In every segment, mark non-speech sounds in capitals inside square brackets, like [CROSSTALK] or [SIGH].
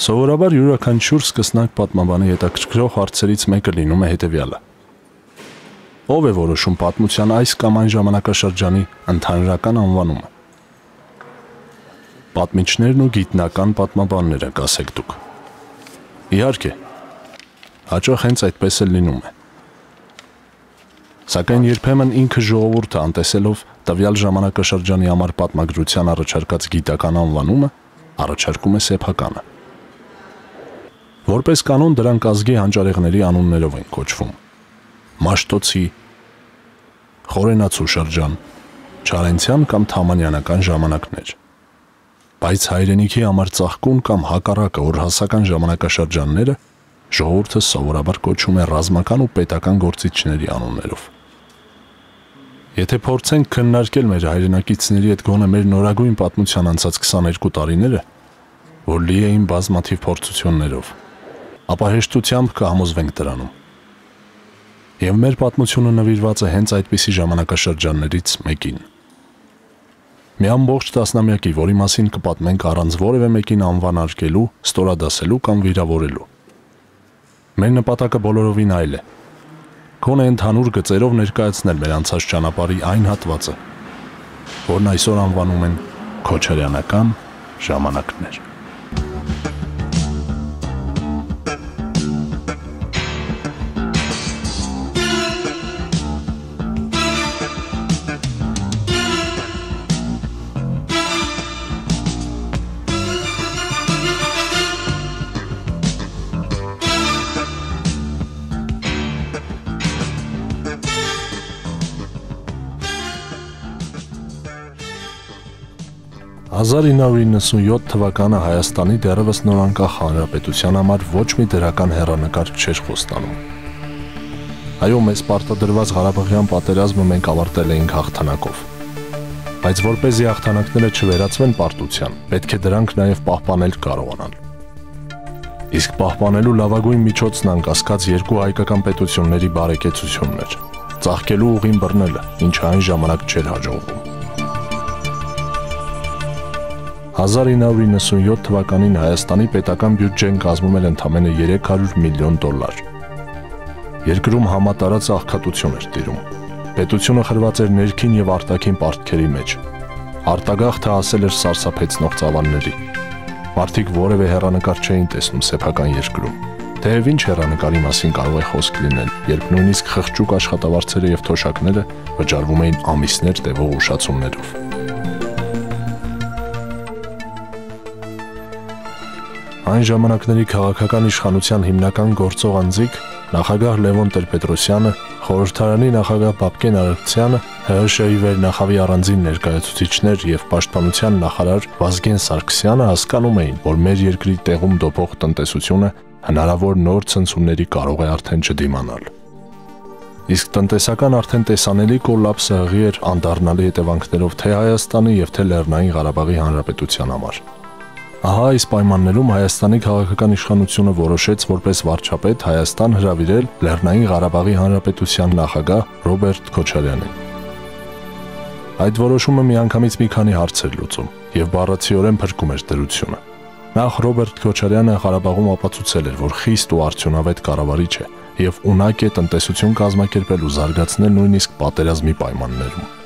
Սովորաբար յուրաքանչյուր սկսնակ պատմաբանի հետաքրքրող հարցերից մեկը լինում է հետևյալը. Ո՞վ է որոշում պատմության այս կամ այն ժամանակաշրջանի ընդհանրական անվանումը։ Պատմիչներն ու գիտնական պատմաբանները կասեք դուք։ Իհարկե, հաճախ հենց այդպես էլ լինում է։ Սակայն երբեմն ինքը ժողովուրդը անտեսելով տվյալ ժամանակաշրջանի համար պատմագրության առաջարկած գիտական անվանումը, առաջարկում է սեփականը։ Որպես կանոն դրանք ազգի հանճարեղների անուններով են կոչվում։ Մաշտոցի, Խորենացու շրջան, Չարենցյան կամ Թամանյանական ժամանակներ։ Բայց հայրենիքի համար ծաղկուն կամ հակառակը օրհասական ժամանակաշրջանները ժողովուրդը սովորաբար կոչում է ռազմական ու պետական գործիչների անուններով։ Եթե փորձենք քննարկել մեր հայրենակիցների հետ գոնե մեր նորագույն պատմության անցած 22 տարիները, որ լի էին բազմաթիվ փորձություններով, ապա հեշտությամբ կհամոզվենք դրանում։ Եվ մեր պատմությունը նվիրված է հենց այդպիսի ժամանակաշրջաններից մեկին։ Մի ամբողջ տասնամյակի, որի մասին կպատմենք առանց որևէ մեկին անվան արկելու, ստորադասելու կամ վիրավորելու։ Մեր նպատակը բոլորովին այլ է։ Քոնե ընդհանուր գծերով ներկայացնել մեր անցած ճանապարհի այն հատվածը, որն այսօր անվանում են Քոչարյանական ժամանակներ։ «1997 թվականը Հայաստանի դեռևս նորանկախ հանրապետության համար ոչ մի դրական հերանեկար չէր խոստանում։ Այո, մեզ պարտադրված Ղարաբաղյան պատերազմը մենք ավարտել էինք հաղթանակով։ Բայց որպեսզի հաղթանակները չվերածվեն պարտության, պետք է դրանք նաև պահպանել կարողանալ։ Իսկ պահպանելու լավագույն միջոցն անկասկած երկու հայկական պետությունների բարեկեցությունն էր։ Ծաղկելու ուղին բռնելը, ինչը այն ժամանակ չէր հաջողվում։ 1997 թվականին Հայաստանի պետական բյուջեն կազմում էր ընդամենը 300 միլիոն դոլար։ Երկրում համատարած աղքատություն էր տիրում։ Պետությունը խրված էր ներքին եւ արտաքին պարտքերի մեջ։ Արտագաղթը հասել էր սարսափեցնող ծավալների։ Մարդիկ որևէ հերանեկար չէին տեսնում սեփական երկրում։ Թեև ինչ հերանեկարի մասին կարող է խոսք լինել, երբ նույնիսկ խղճուկ աշխատավարձերը եւ թոշակները վճարվում էին ամիսներ տևող ուշացումներով։ Այն ժամանակների քաղաքական իշխանության հիմնական գործող անձիկ նախագահ Լևոն Տեր-Պետրոսյանը, խորհրդարանի նախագահ Բաբկեն Արարքցյանը, ՀՀՇ-ի վերնախավի առանձին ներկայացուցիչներ եւ պաշտպանության նախարար Վազգեն Սարգսյանը հասկանում էին, որ մեր երկրի տեղում դոփող տնտեսությունը հնարավոր նոր ցնցումների կարող է արդեն չդիմանալ։ Իսկ տնտեսական արդեն տեսանելի կոլապսը հղի էր անդառնալի հետևանքներով թե Հայաստանի եւ թե Լեռնային Ղարաբաղի Հանրապետության համար։ Ահա այս պայմաններում Հայաստանի քաղաքական իշխանությունը որոշեց որպես վարչապետ Հայաստան հրավիրել Լեռնային Ղարաբաղի Հանրապետության նախագահ Ռոբերտ Քոչարյանին։ Այդ որոշումը միանգամից մի քանի հարցեր լուծում եւ բառացիորեն փրկում էր դրությունը։ Նախ Ռոբերտ Քոչարյանը Ղարաբաղում ապացուցել էր, որ խիստ ու արդյունավետ կառավարիչ է եւ ունակ է տնտեսություն կազմակերպել ու զարգացնել նույնիսկ պատերազմի պայմաններում։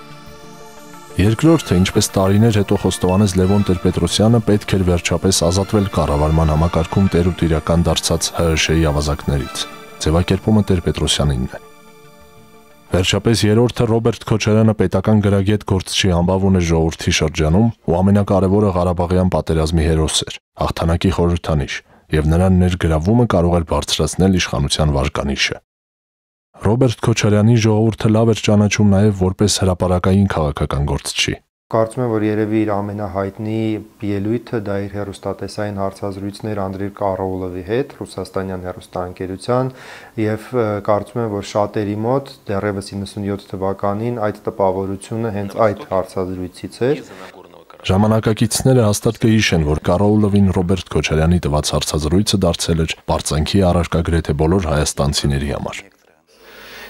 Երկրորդը, ինչպես տարիներ հետո խոստովանեց Լևոն Տեր-Պետրոսյանը, պետք էր վերջապես ազատվել կառավարման համակարգում տեր ու տիրական դարձած ՀՀՇ-ի ավազակներից։ Ձևակերպումը Տեր-Պետրոսյանինն է։ Վերջապես երրորդը Ռոբերտ Քոչարյանը պետական գրագետ գործչի համբավ ուներ ժողովրդի շրջանում ու ամենակարևորը Ղարաբաղյան պատերազմի հերոս էր, հաղթանակի խորհրդանիշ, եւ նրան ներգրավումը կարող էր բարձրացնել իշխանության վարկանիշը։ Ռոբերտ Քոչարյանի ժողովուրդը լավ էր ճանաչում նաև որպես հրաապարակային քաղաքական գործչի։ Կարծում եմ, որ երևի իր ամենահայտնի ելույթը դա իր հերոստատեսային հարցազրույցներ Անդրեյ Կարաուլովի հետ, ռուսաստանյան հերոստանգերության, եւ կարծում եմ, որ շատերի մոտ դեռևս 97 թվականին այդ տպավորությունը հենց այդ հարցազրույցից էր։ Ժամանակակիցները հաստատ կհիշեն, որ Կարաուլովին Ռոբերտ Քոչարյանի տված հարցազրույցը дարձել էր բարձանքի առարկա գրեթե բոլոր հայաստանցիների համար։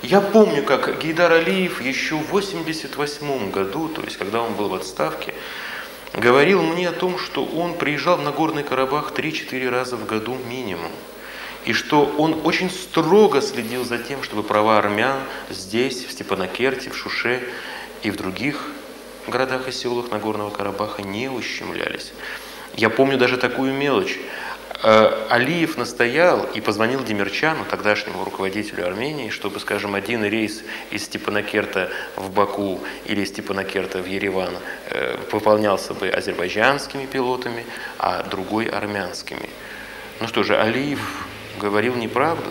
Я помню, как Гейдар Алиев еще в 88 году, то есть когда он был в отставке, говорил мне о том, что он приезжал в Нагорный Карабах 3-4 раза в году минимум. И что он очень строго следил за тем, чтобы права армян здесь, в Степанакерте, в Шуше и в других городах и селах Нагорного Карабаха не ущемлялись. Я помню даже такую мелочь. Э, Алиев настоял и позвонил Демирчану, тогдашнему руководителю Армении, чтобы, скажем, один рейс из Степанакерта в Баку или из Степанакерта в Ереван э, выполнялся бы азербайджанскими пилотами, а другой армянскими. Ну что же, Алиев говорил неправду?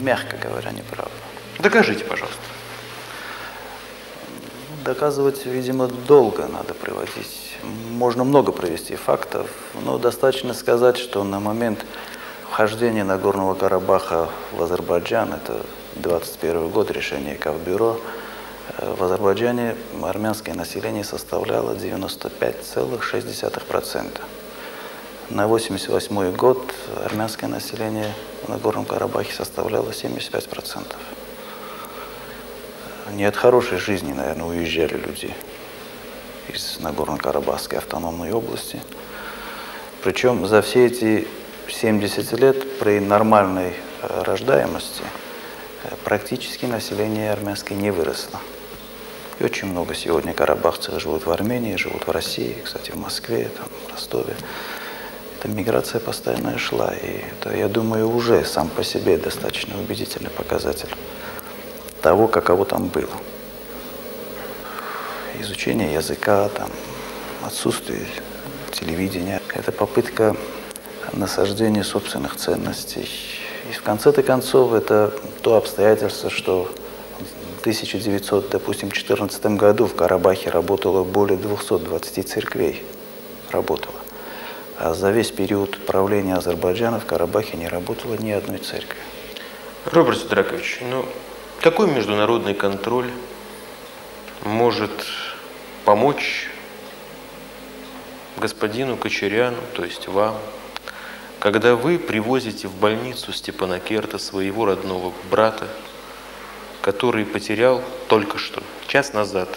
Мягко говоря, неправду. Докажите, пожалуйста. Доказывать, видимо, долго надо приводить. Можно много привести фактов, но достаточно сказать, что на момент вхождения Нагорного Карабаха в Азербайджан, это 21 год, решение Кавбюро, э, в Азербайджане армянское население составляло 95,6%. На 88 год армянское население в Нагорном Карабахе составляло 75%. Не от хорошей жизни, наверное, уезжали люди из Нагорно-Карабахской автономной области. Причем за все эти 70 лет при нормальной э, рождаемости э, практически население армянское не выросло. И очень много сегодня карабахцев живут в Армении, живут в России, кстати, в Москве, там, в Ростове. Эта миграция постоянно шла, и это, я думаю, уже сам по себе достаточно убедительный показатель того, каково там было. Изучение языка, там, отсутствие телевидения. Это попытка насаждения собственных ценностей. И в конце-то концов это то обстоятельство, что в 1914 году в Карабахе работало более 220 церквей. Работало. А за весь период правления Азербайджана в Карабахе не работало ни одной церкви. Роберт Дракович, ну, какой международный контроль может помочь господину Кочеряну, то есть вам, когда вы привозите в больницу Степанакерта своего родного брата, который потерял только что, час назад,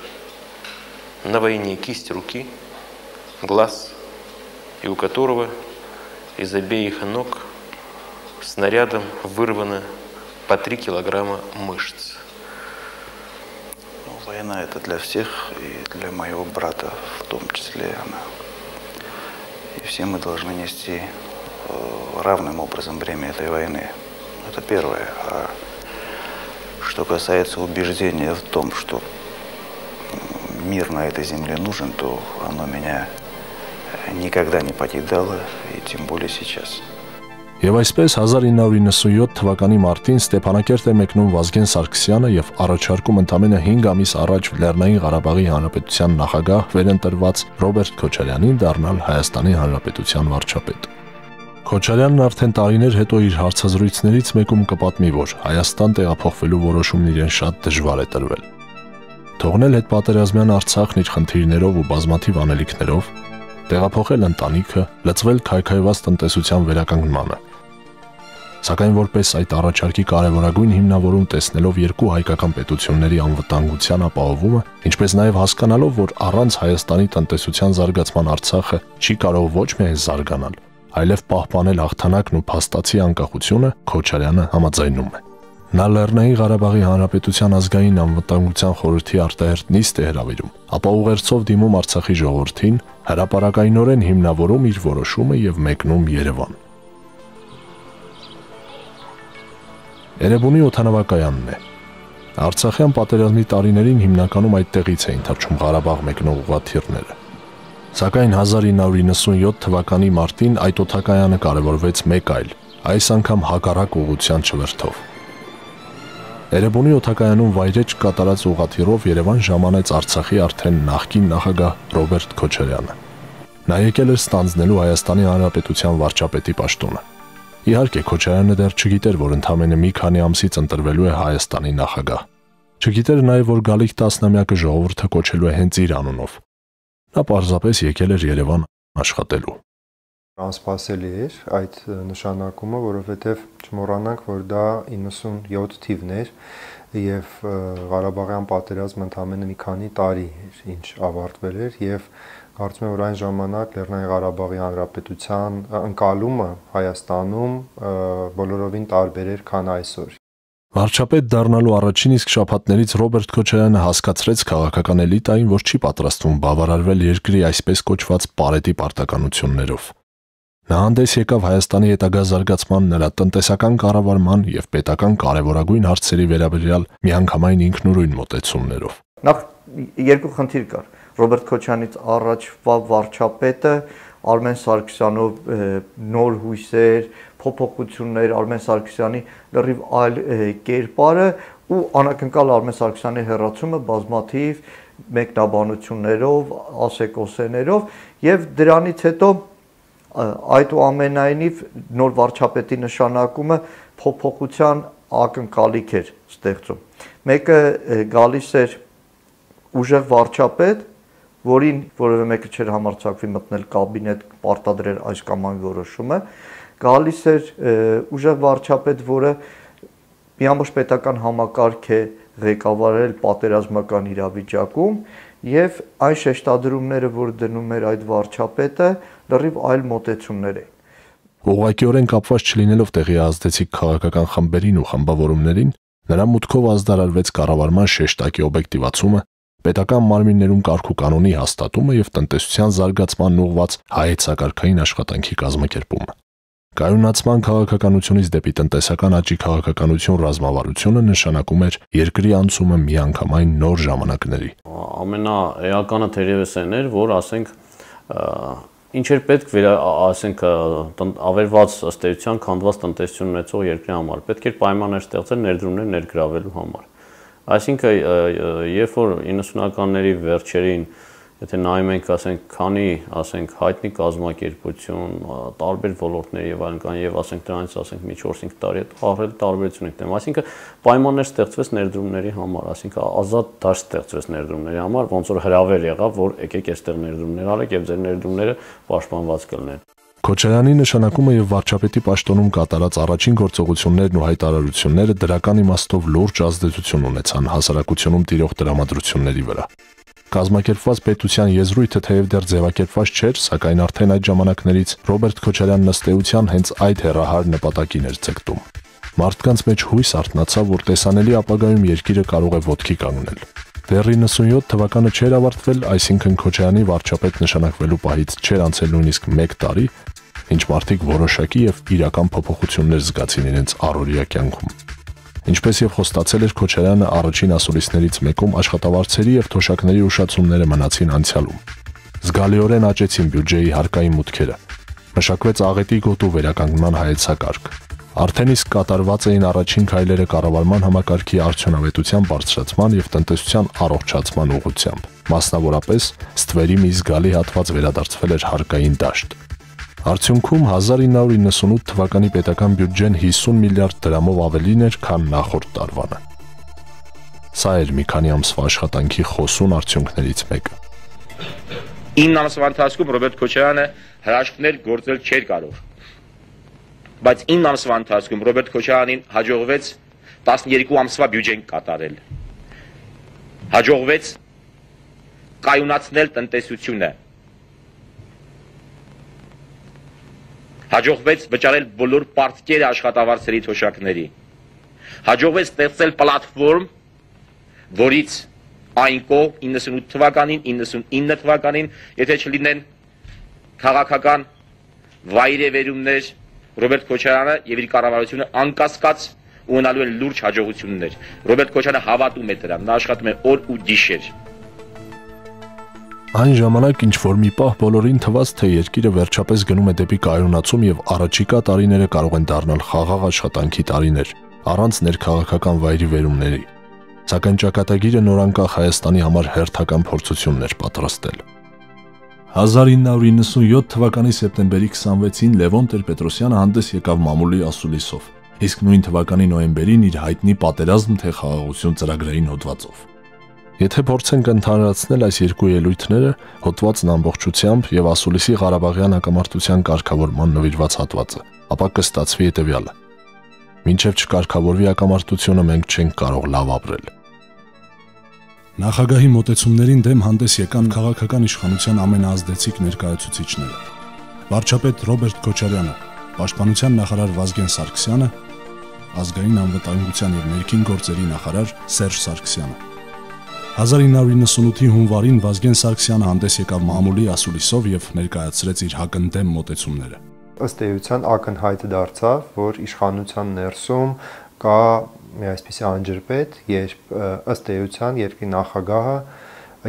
на войне кисть руки, глаз, и у которого из обеих ног снарядом вырвано по 3 килограмма мышц. Война это для всех, и для моего брата в том числе она. И все мы должны нести э, равным образом бремя этой войны. Это первое. А что касается убеждения в том, что мир на этой земле нужен, то оно меня никогда не покидало, и тем более сейчас. Եվ այսպես 1997 թվականի մարտին Ստեփանակերտ է մեկնում Վազգեն Սարգսյանը եւ առաջարկում ընդամենը 5 ամիս առաջ Լեռնային Ղարաբաղի Հանրապետության նախագահ վերընտրված Ռոբերտ Քոչարյանին դառնալ Հայաստանի Հանրապետության վարչապետ։ Քոչարյանն արդեն տարիներ հետո իր հարցազրույցներից մեկում կպատմի, որ Հայաստան տեղափոխվելու որոշումն իրեն շատ դժվար է տրվել։ Թողնել հետ պատերազմյան Արցախն իր խնդիրներով ու բազմաթիվ անելիքներով, տեղափոխել ընտանիքը, լծվել քայքայված տնտեսության վերականգնմանը Սակայն որպես այդ առաջարկի կարևորագույն հիմնավորում տեսնելով երկու հայկական պետությունների անվտանգության ապահովումը, ինչպես նաև հասկանալով, որ առանց Հայաստանի տնտեսության զարգացման Արցախը չի կարող ոչ միայն զարգանալ, այլև պահպանել հաղթանակն ու փաստացի անկախությունը, Քոչարյանը համաձայնում է։ Նա Լեռնային Ղարաբաղի Հանրապետության ազգային անվտանգության խորհրդի արտահերտ նիստ է հրավիրում, ապա ուղերձով դիմում Արցախի ժողովրդին, հրաապարակայնորեն հիմնավորում իր որոշումը եւ մեկնում Երևան։ Էրեբունի օթանավակայանն է։ Արցախյան պատերազմի տարիներին հիմնականում այդտեղից էին թռչում Ղարաբաղ մեկնող ուղաթիռները։ Սակայն 1997 թվականի մարտին այդ օթակայանը կարևորվեց մեկ այլ, այս անգամ հակառակ ուղղության չվրթով։ Էրեբունի օթակայանում վայրեջ կատարած ուղաթիռով Երևան ժամանեց Արցախի արդեն նախկին նախագահ Ռոբերտ Քոչարյանը։ Նա եկել էր ստանձնելու Հայաստանի Հանրապետության վարչապետի պաշտոնը։ Իհարկե Քոչարյանը դեռ չգիտեր, որ ընդամենը մի քանի ամսից ընտրվելու է Հայաստանի նախագահ։ Չգիտեր նաև, որ գալիք 10-ամյակը ժողովուրդը կոչելու է հենց իր անունով։ Նա պարզապես եկել էր Երևան աշխատելու։ Անսպասելի էր այդ նշանակումը, որովհետև չմոռանանք, որ դա 97 թիվն էր եւ Ղարաբաղյան պատերազմը ընդամենը մի քանի տարի էր ինչ ավարտվել էր եւ կարծում եմ որ այն ժամանակ Լեռնային Ղարաբաղի Հանրապետության ընկալումը Հայաստանում բոլորովին տարբեր էր, քան այսօր։ Վարչապետ դառնալու առաջին իսկ շաբաթներից Ռոբերտ Քոչարյանը հասկացրեց քաղաքական էլիտային, որ չի պատրաստվում բավարարվել երկրի այսպես կոչված պարետի պարտականություններով։ Նա հանդես եկավ Հայաստանի հետագա զարգացման, նրա տնտեսական կառավարման եւ պետական կարևորագույն հարցերի վերաբերյալ միանգամայն ինքնուրույն մոտեցումներով։ Նախ երկու խնդիր կար։ Ռոբերտ Քոչյանից առաջվա վարչապետը Արմեն Սարգսյանով նոր հույսեր, փոփոխություններ Արմեն Սարգսյանի լրիվ այլ կերպարը ու անակնկալ Արմեն Սարգսյանի հերացումը բազմաթիվ մեկնաբանություններով, ասեկոսեներով եւ դրանից հետո այդուամենայնիվ նոր վարչապետի նշանակումը փոփոխության ակնկալիք էր ստեղծում։ Մեկը գալիս էր ուժեղ վարչապետ, որին որևէ մեկը չէր համարցակվի մտնել կաբինետ պարտադրել այս կամ այն որոշումը, գալիս էր ուժեղ վարչապետ, որը մի ամբողջ պետական համակարգ է ղեկավարել պատերազմական իրավիճակում եւ այն շեշտադրումները, որ դնում էր այդ վարչապետը, լրիվ այլ մոտեցումներ էին։ Ուղղակիորեն կապված չլինելով տեղի ազդեցիկ քաղաքական խմբերին ու խմբավորումներին, նրա մուտքով ազդարարվեց կառավարման շեշտակի օբյեկտիվացումը, պետական մարմիններում կարգու կանոնի հաստատումը եւ տնտեսության զարգացման ուղված հայեցակարգային աշխատանքի կազմակերպումը։ Կայունացման քաղաքականությունից դեպի տնտեսական աճի քաղաքականություն ռազմավարությունը նշանակում էր երկրի անցումը միանգամայն նոր ժամանակների։ Ամենաէականը թերևս այն էր, որ ասենք ինչ էր պետք վեր ասենք ավերված ըստ էության քանդված տնտեսություն ունեցող երկրի համար պետք էր պայմաններ ստեղծել ներդրումներ ներգրավելու համար այսինքն երբ որ 90-ականների վերջերին եթե նայում ենք, ասենք, քանի, ասենք, հայտնի կազմակերպություն, տարբեր ոլորտներ եւ այլն կան եւ ասենք դրանից ասենք մի 4-5 տարի հետ ահռելի տարբերություն եք դեմ։ Այսինքն պայմաններ ստեղծվեց ներդրումների համար, այսինքն ազատ դաշտ ստեղծվեց ներդրումների համար, ոնց որ հրավեր եղավ, որ եկեք այստեղ ներդրումներ արեք եւ ձեր ներդրումները պաշտպանված կլինեն։ Քոչարյանի նշանակումը եւ վարչապետի պաշտոնում կատարած առաջին գործողություններն ու հայտարարությունները դրական իմաստով լուրջ ազդեցություն ունեցան հասարակությունում տիրող դրամատրությունների վրա։ Կազմակերպված պետության եզրույթը թեև դեռ ձևակերպված չէր, սակայն արդեն այդ ժամանակներից Ռոբերտ Քոչարյանն ըստ էության հենց այդ հերահար նպատակին էր ցկտում։ Մարդկանց մեջ հույս արտնացավ, որ տեսանելի ապագայում երկիրը կարող է ոտքի կանգնել։ Դեռ 97 թվականը չէր ավարտվել, այսինքն Քոչարյանի վարչապետ նշանակվելու պահից չէր անցել նույնիսկ 1 տարի, ինչ մարդիկ որոշակի եւ իրական փոփոխություններ զգացին իրենց առօրյա կյանքում։ Ինչպես եւ խոստացել էր Քոչարյանը առաջին ասուլիսներից մեկում աշխատավարձերի եւ թոշակների ուշացումները մնացին անցյալում։ Զգալիորեն աճեցին բյուջեի հարկային մուտքերը։ Մշակվեց աղետի գոտու վերականգնման հայեցակարգ։ Արդեն իսկ կատարված էին առաջին քայլերը կառավարման համակարգի արդյունավետության բարձրացման եւ տնտեսության առողջացման ուղղությամբ։ Մասնավորապես, ստվերի մի զգալի հատված վերադարձվել էր հարկային դաշտ։ Արդյունքում 1998 թվականի պետական բյուջեն 50 միլիարդ դրամով ավելին էր, քան նախորդ տարվանը։ Սա էր մի քանի ամսվա աշխատանքի խոսուն արդյունքներից մեկը։ 9 ամսվա ընթացքում Ռոբերտ Քոչարյանը հրաշքներ գործել չէր կարող։ Բայց 9 ամսվա ընթացքում Ռոբերտ Քոչարյանին հաջողվեց 12 ամսվա բյուջեն կատարել։ Հաջողվեց կայունացնել տնտեսությունը Հաջողվեց վճարել բոլոր պարտքերը աշխատավարձերի թոշակների։ Հաջողվեց ստեղծել պլատֆորմ, որից այն կո 98 թվականին, 99 թվականին, եթե չլինեն քաղաքական վայրեվերումներ, Ռոբերտ Քոչարյանը եւ իր կառավարությունը անկասկած ունենալու են լուրջ հաջողություններ։ Ռոբերտ Քոչարյանը հավատում է դրան, նա աշխատում է օր ու գիշեր։ Այն ժամանակ ինչ որ մի պահ բոլորին թվաց, թե երկիրը վերջապես գնում է դեպի կայունացում եւ առաջիկա տարիները կարող են դառնալ խաղաղ աշխատանքի տարիներ, առանց ներքաղաքական վայրի վերումների։ Սակայն ճակատագիրը նորանկախ Հայաստանի համար հերթական փորձություններ պատրաստել։ 1997 թվականի սեպտեմբերի 26-ին Լևոն Տեր-Պետրոսյանը հանդես եկավ մամուլի ասուլիսով, իսկ նույն թվականի նոյեմբերին իր հայտնի պատերազմ թե խաղաղություն ծրագրային հոդվածով։ Եթե փորձենք ընդհանրացնել այս երկու ելույթները, հոտվածն ամբողջությամբ եւ ասուլիսի Ղարաբաղյան հակամարտության կարգավորման նվիրված հատվածը, ապա կստացվի հետեւյալը։ Մինչև չկարգավորվի ակամարտությունը մենք չենք կարող լավ ապրել։ Նախագահի մոտեցումներին դեմ հանդես եկան քաղաքական իշխանության ամենաազդեցիկ ներկայացուցիչները։ Վարչապետ Ռոբերտ Քոչարյանը, Պաշտպանության նախարար Վազգեն Սարգսյանը, ազգային անվտանգության եւ ներքին գործերի նախարար Սերժ Սարգսյանը։ 1998-ի հունվարին Վազգեն Սարգսյանը հանդես եկավ մամուլի ասուլիսով եւ ներկայացրեց իր հակընդեմ մոտեցումները ըստ էության ակնհայտ դարձավ, որ իշխանության ներսում կա մի այսպիսի անջրպետ, երբ ըստ էության երկրի նախագահը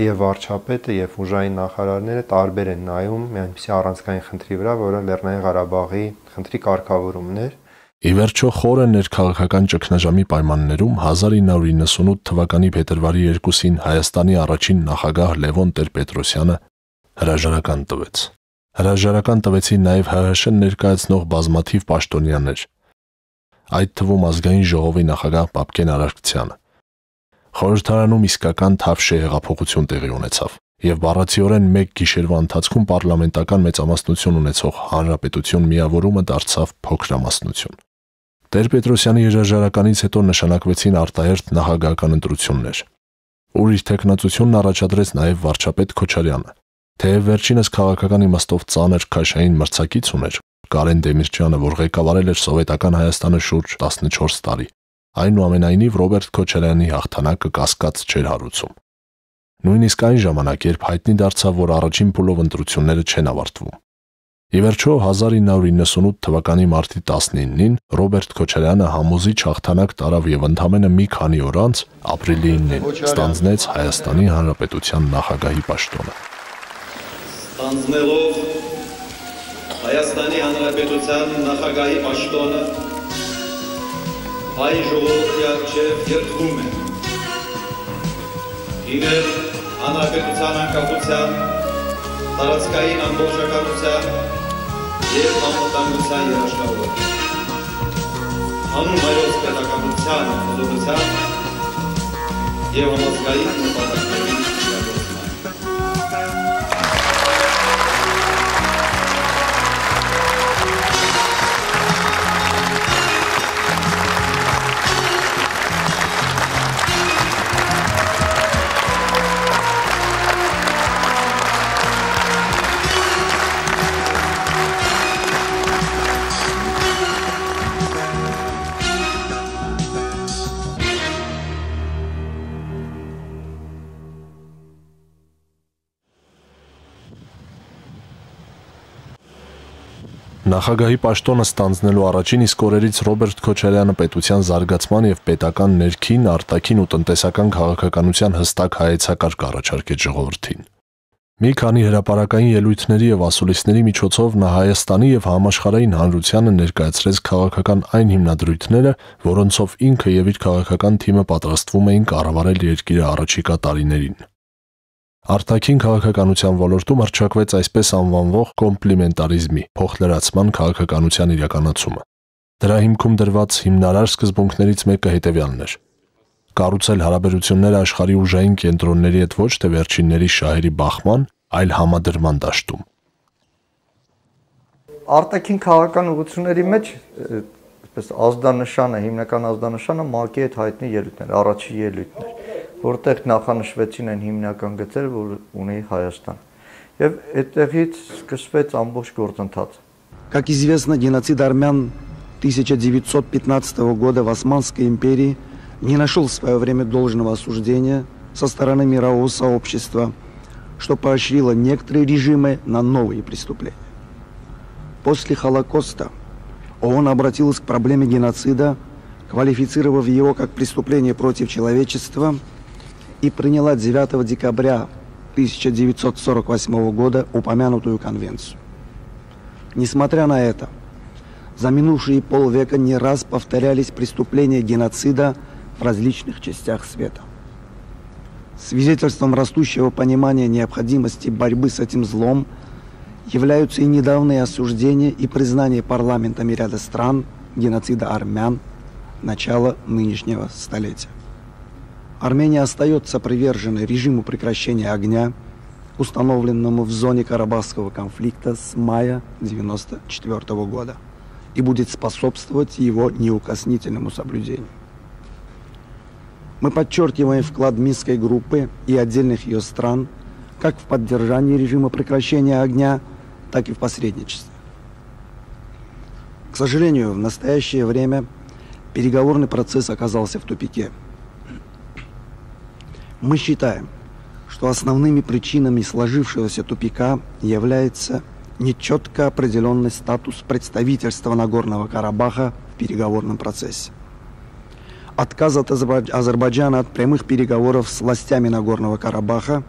եւ վարչապետը եւ ուժային նախարարները տարբեր են նայում մի այնպիսի առանցքային խնդրի վրա, որը Լեռնային Ղարաբաղի խնդրի կարգավորումն էր։ Ի վերջո խորը ներքաղաքական ճգնաժամի պայմաններում 1998 թվականի փետրվարի 2-ին Հայաստանի առաջին նախագահ Լևոն Տեր-Պետրոսյանը հրաժարական տվեց։ Հրաժարական տվեցին նաև ՀՀՇ ներկայացնող բազմաթիվ պաշտոնյաներ, այդ թվում ազգային ժողովի նախագահ Պապկեն Արարքցյանը։ Խորհրդարանում իսկական թավշե հեղափոխություն տեղի ունեցավ եւ բառացիորեն մեկ գիշերվա ընթացքում պարլամենտական մեծամասնություն ունեցող հանրապետություն միավորումը դարձավ փոքրամասնություն։ Տեր-Պետրոսյանի հրաժարականից հետո նշանակվեցին արտահերթ նախագահական ընտրություններ։ Ուր իր տեխնացությունն առաջադրեց նաև վարչապետ Քոչարյանը, Թեև վերջինս քաղաքական իմաստով ծանր քաշային մրցակից ուներ, Կարեն Դեմիրճյանը, որ ղեկավարել էր սովետական Հայաստանը շուրջ 14 տարի, այնուամենայնիվ Ռոբերտ Քոչարյանի հաղթանակը կասկած չէր հարուցում։ Նույնիսկ այն ժամանակ, երբ հայտնի դարձավ, որ առաջին փուլով ընտրությունները չեն ավարտվում։ Ի վերջո 1998 թվականի մարտի 19-ին Ռոբերտ Քոչարյանը համոզիչ հաղթանակ տարավ եւ ընդամենը մի քանի օր անց ապրիլի 9-ին ստանձնեց Հայաստանի Հանրապետության նախագահի պաշտոնը ստանձնելով Հայաստանի Հանրապետության նախագահի պաշտոնը հայ ժողովրդի առջև երդվում է իներ հանրապետության անկախության, տարածքային ամբողջականության և անվտանգության երաշխավոր։ Հանուն հայոց պետականության, խոզորության և համազգային նպատակների Նախագահի պաշտոնը ստանձնելու առաջին իսկ օրերից Ռոբերտ Քոչարյանը պետության զարգացման եւ պետական ներքին, արտաքին ու տնտեսական քաղաքականության հստակ հայեցակարգ առաջարկեց ժողովրդին։ Մի քանի հրաապարական ելույթների եւ ասուլիսների միջոցով նա Հայաստանի եւ համաշխարհային հանրությանը ներկայացրեց քաղաքական այն հիմնադրույթները, որոնցով ինքը եւ իր քաղաքական թիմը պատրաստվում էին կառավարել երկիրը առաջիկա տարիներին։ Արտաքին քաղաքականության ոլորտում հրճակվեց այսպես անվանվող կոմպլիմենտարիզմի փոխլրացման քաղաքականության իրականացումը։ Դրա հիմքում դրված հիմնարար սկզբունքներից մեկը հետևյալն էր. կառուցել հարաբերությունները աշխարհի ուժային կենտրոնների հետ ոչ թե վերջինների շահերի բախման, այլ համադրման դաշտում։ Արտաքին քաղաքական ուղղությունների մեջ այսպես ազդանշանը, հիմնական ազդանշանը ՄԱԿ-ի հետ հայտնի ելույթներ, առաջի ելույթներ որտեղ նախանշվեցին այն հիմնական գծերը, որ ունի Հայաստան։ Եվ այդտեղից սկսվեց ամբողջ գործընթացը։ Как известно, геноцид армян 1915 года в Османской империи не нашел в свое время должного осуждения со стороны мирового сообщества, что поощрило некоторые режимы на новые преступления. После Холокоста ООН обратилась к проблеме геноцида, квалифицировав его как преступление против человечества – и приняла 9 декабря 1948 года упомянутую конвенцию. Несмотря на это, за минувшие полвека не раз повторялись преступления геноцида в различных частях света. Свидетельством растущего понимания необходимости борьбы с этим злом являются и недавние осуждения и признание парламентами ряда стран геноцида армян начала нынешнего столетия. Армения остается приверженной режиму прекращения огня, установленному в зоне Карабахского конфликта с мая 1994 года, и будет способствовать его неукоснительному соблюдению. Мы подчеркиваем вклад Минской группы и отдельных ее стран как в поддержании режима прекращения огня, так и в посредничестве. К сожалению, в настоящее время переговорный процесс оказался в тупике. Мы считаем, что основными причинами сложившегося тупика является нечетко определенный статус представительства Нагорного Карабаха в переговорном процессе. Отказ от Азербайджана от прямых переговоров с властями Нагорного Карабаха,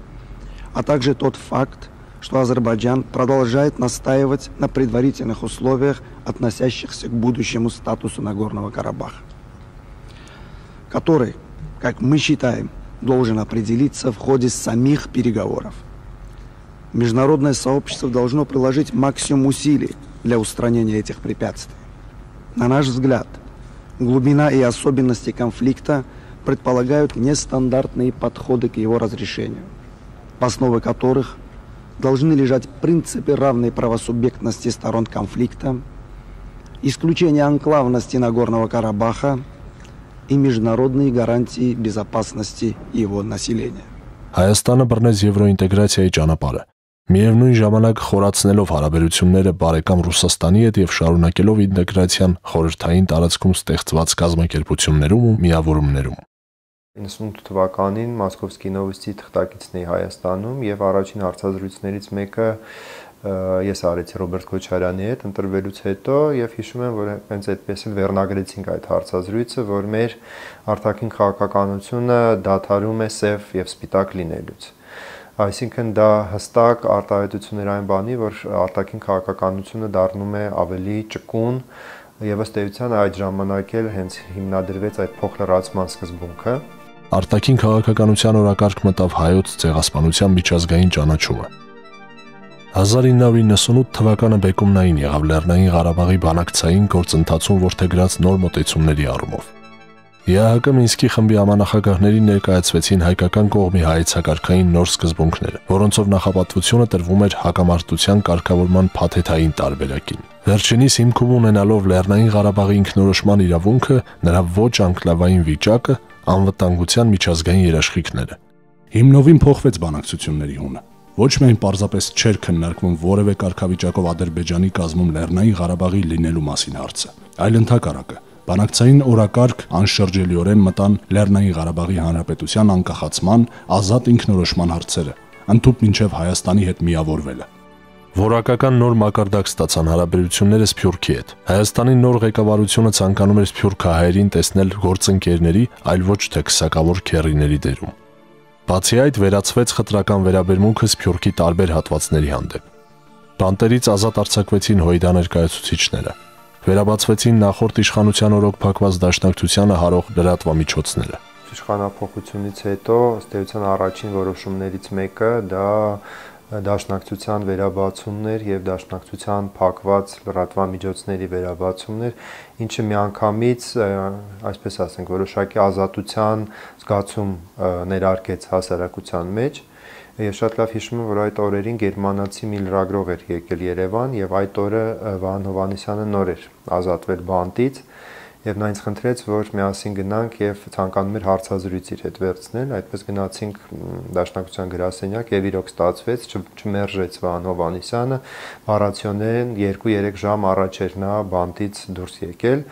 а также тот факт, что Азербайджан продолжает настаивать на предварительных условиях, относящихся к будущему статусу Нагорного Карабаха, который, как мы считаем, должен определиться в ходе самих переговоров. Международное сообщество должно приложить максимум усилий для устранения этих препятствий. На наш взгляд, глубина и особенности конфликта предполагают нестандартные подходы к его разрешению, в основе которых должны лежать принципы равной правосубъектности сторон конфликта, исключение анклавности Нагорного Карабаха и международные гарантии безопасности его населения։ Հայաստանը բռնեց եվրոինտեգրացիայի ճանապարհը։ Միևնույն ժամանակ խորացնելով հարաբերությունները բարեկամ Ռուսաստանի հետ եւ շարունակելով ինտեգրացիան խորհրդային տարածքում ստեղծված կազմակերպություններում ու միավորումներում։ 98 թվականին Մոսկովսկի նովոստի թղթակիցն էի Հայաստանում եւ առաջին հարցազրույցներից մեկը ես արեցի Ռոբերտ Քոչարյանի հետ ընտրվելուց հետո եւ հիշում եմ, որ հենց այդպես էլ վերնագրեցինք այդ հարցազրույցը, որ մեր արտաքին քաղաքականությունը դադարում է սև եւ սպիտակ լինելուց։ Այսինքն դա հստակ արտահայտություն էր այն բանի, որ արտաքին քաղաքականությունը դառնում է ավելի ճկուն եւ ըստ էության այդ ժամանակ էլ հենց հիմնադրվեց այդ փոխլրացման սկզբունքը։ Արտաքին քաղաքականության օրակարգ մտավ հայոց ցեղասպանության միջազգային ճանաչումը։ 1998 թվականը բեկումնային եղավ Լեռնային Ղարաբաղի բանակցային գործընթացում ողջագրած նոր մտեցումների առումով։ ԵԱՀԿ Մինսկի խմբի ամանախագահներին ներկայացվեցին հայկական կողմի հայեցակարգային նոր սկզբունքները, որոնցով նախապատվությունը տրվում էր հակամարտության կարգավորման փաթեթային տարբերակին։ Վերջինիս հիմքում ունենալով Լեռնային Ղարաբաղի ինքնորոշման իրավունքը, նրա ոչ անկլավային վիճակը, անվտանգության միջազգային երաշխիքները։ Հիմնովին փոխվեց բանակցությունների հունը ոչ միայն պարզապես չէր քննարկվում որևէ կարգավիճակով Ադրբեջանի կազմում Լեռնային Ղարաբաղի լինելու մասին հարցը, այլ ընդհակառակը Բանակցային օրակարգ անշրջելիորեն մտան Լեռնային Ղարաբաղի Հանրապետության անկախացման ազատ ինքնորոշման հարցերը, ընդཐུպ մինչև Հայաստանի հետ միավորվելը։ Որակական նոր մակարդակ ստացան հարաբերությունները Սփյուռքի հետ։ Հայաստանի նոր ղեկավարությունը ցանկանում էր Սփյուռքահայերին տեսնել գործընկերների, այլ ոչ թե քսակավոր քերիների դերում։ Բացի այդ վերացվեց խտրական վերաբերմունքը Սփյուռքի տարբեր հատվածների հանդեպ։ Բանտերից ազատ արձակվեցին հույդա ներկայացուցիչները։ Վերաբացվեցին նախորդ իշխանության օրոք փակված դաշնակցությանը հարող լրատվամիջոցները։ Իշխանապողությունից հետո ըստ էության առաջին որոշումներից մեկը դա դաշնակցության վերաբացումներ եւ դաշնակցության փակված լրատվամիջոցների վերաբացումներ, ինչը միանգամից, այսպես ասենք, որոշակի ազատության զգացում ներարկեց հասարակության մեջ։ Ես շատ լավ հիշում եմ, որ այդ օրերին գերմանացի մի լրագրող էր եկել Երևան եւ այդ օրը Վահան Հովանեսյանը նոր էր ազատվել բանտից եւ նա ինձ խնդրեց, որ միասին գնանք եւ ցանկանում էր հարցազրույց իր հետ վերցնել, այդպես գնացինք Դաշնակցության գրասենյակ եւ իրոք ստացվեց, չմերժեց Վահան Հովանիսյանը, բառացիոնեն 2-3 ժամ առաջ էր նա բանտից դուրս եկել։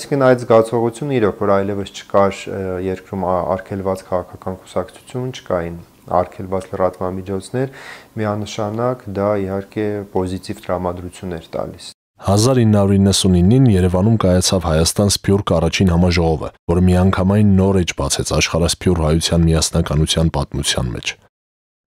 Այսինքն այդ զգացողությունը իրոք որ այլևս չկար երկրում արկելված քաղաքական կուսակցություն չկային արկելված լրատվամիջոցներ միանշանակ դա իհարկե պոզիտիվ տրամադրություն էր տալիս 1999-ին Երևանում կայացավ Հայաստան-Սփյուռք առաջին համաժողովը, որը միանգամայն նոր էջ բացեց աշխարհասփյուռ հայության միասնականության պատմության մեջ։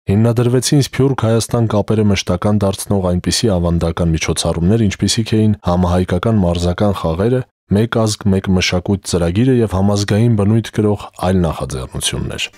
Հիմնադրվեցին Սփյուռք-Հայաստան կապերը մշտական դարձնող այնպիսի ավանդական միջոցառումներ, ինչպիսիք էին համահայկական մարզական խաղերը, մեկ ազգ, մեկ մշակույթ ծրագիրը եւ համազգային բնույթ կրող այլ նախաձեռնություններ։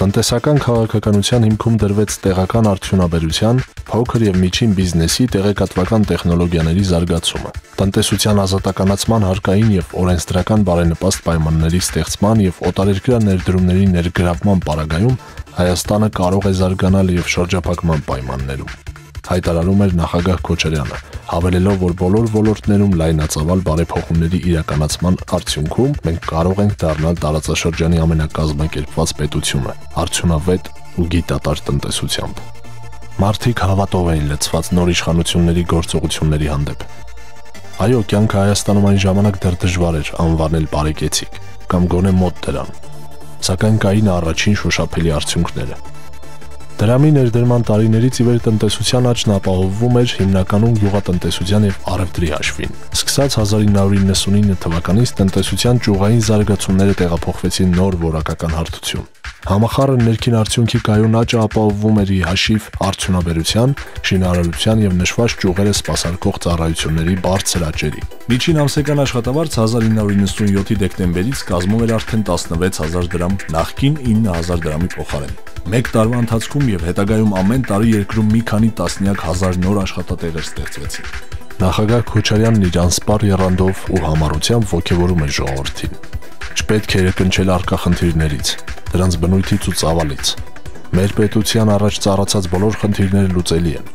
Տնտեսական քաղաքականության հիմքում դրվեց տեղական արդյունաբերության, փոքր եւ միջին բիզնեսի տեղեկատվական տեխնոլոգիաների զարգացումը, տնտեսության ազատականացման հարկային եւ օրենսդրական բարենպաստ պայմանների ստեղծման եւ օտարերկրյա ներդրումների ներգրավման պարագայում Հայաստանը կարող է զարգանալ եւ շրջափակման պայմաններում հայտարարում էր նախագահ Քոչարյանը, հավելելով, որ բոլոր ոլորտներում լայնածավալ բարեփոխումների իրականացման արդյունքում մենք կարող ենք դառնալ տարածաշրջանի ամենակազմակերպված պետությունը, արդյունավետ ու գիտատար տնտեսությամբ։ Մարդիկ հավատով էին լցված նոր իշխանությունների գործողությունների հանդեպ։ Այո, կյանքը Հայաստանում այն ժամանակ դեռ դժվար էր անվանել բարեկեցիկ կամ գոնե մոտ դրան։ Սակայն կային առաջին շոշափելի արդյունքները։ Դրամի ներդրման տարիներից ի վեր տնտեսության աճն ապահովվում էր հիմնականում գյուղատնտեսության եւ առևտրի հաշվին։ Սկսած 1999 թվականից տնտեսության ճյուղային զարգացումները տեղափոխվեցին նոր որակական հարթություն։ Համախառն ներքին արդյունքի կայուն աճը ապահովվում էր ի հաշիվ արդյունաբերության, շինարարության եւ նշված ճյուղերը սպասարկող ծառայությունների բարձր աճերի։ Միջին ամսական աշխատավարձ 1997-ի դեկտեմբերից կազմում էր արդեն 16000 դրամ, նախկին 9000 դրամի փոխարեն։ Մեկ տարվա ընթացքում եւ հետագայում ամեն տարի երկրում մի քանի տասնյակ հազար նոր աշխատատեղեր ստեղծվեցին։ Նախագահ Քոչարյանն իր անսպար երանդով ու համառությամբ ողջևորում էր ժողովրդին։ Չպետք է կնչել արկա խնդիրներից, դրանց բնույթից ու ծավալից։ Մեր պետության առաջ ծառացած բոլոր խնդիրները լուծելի են։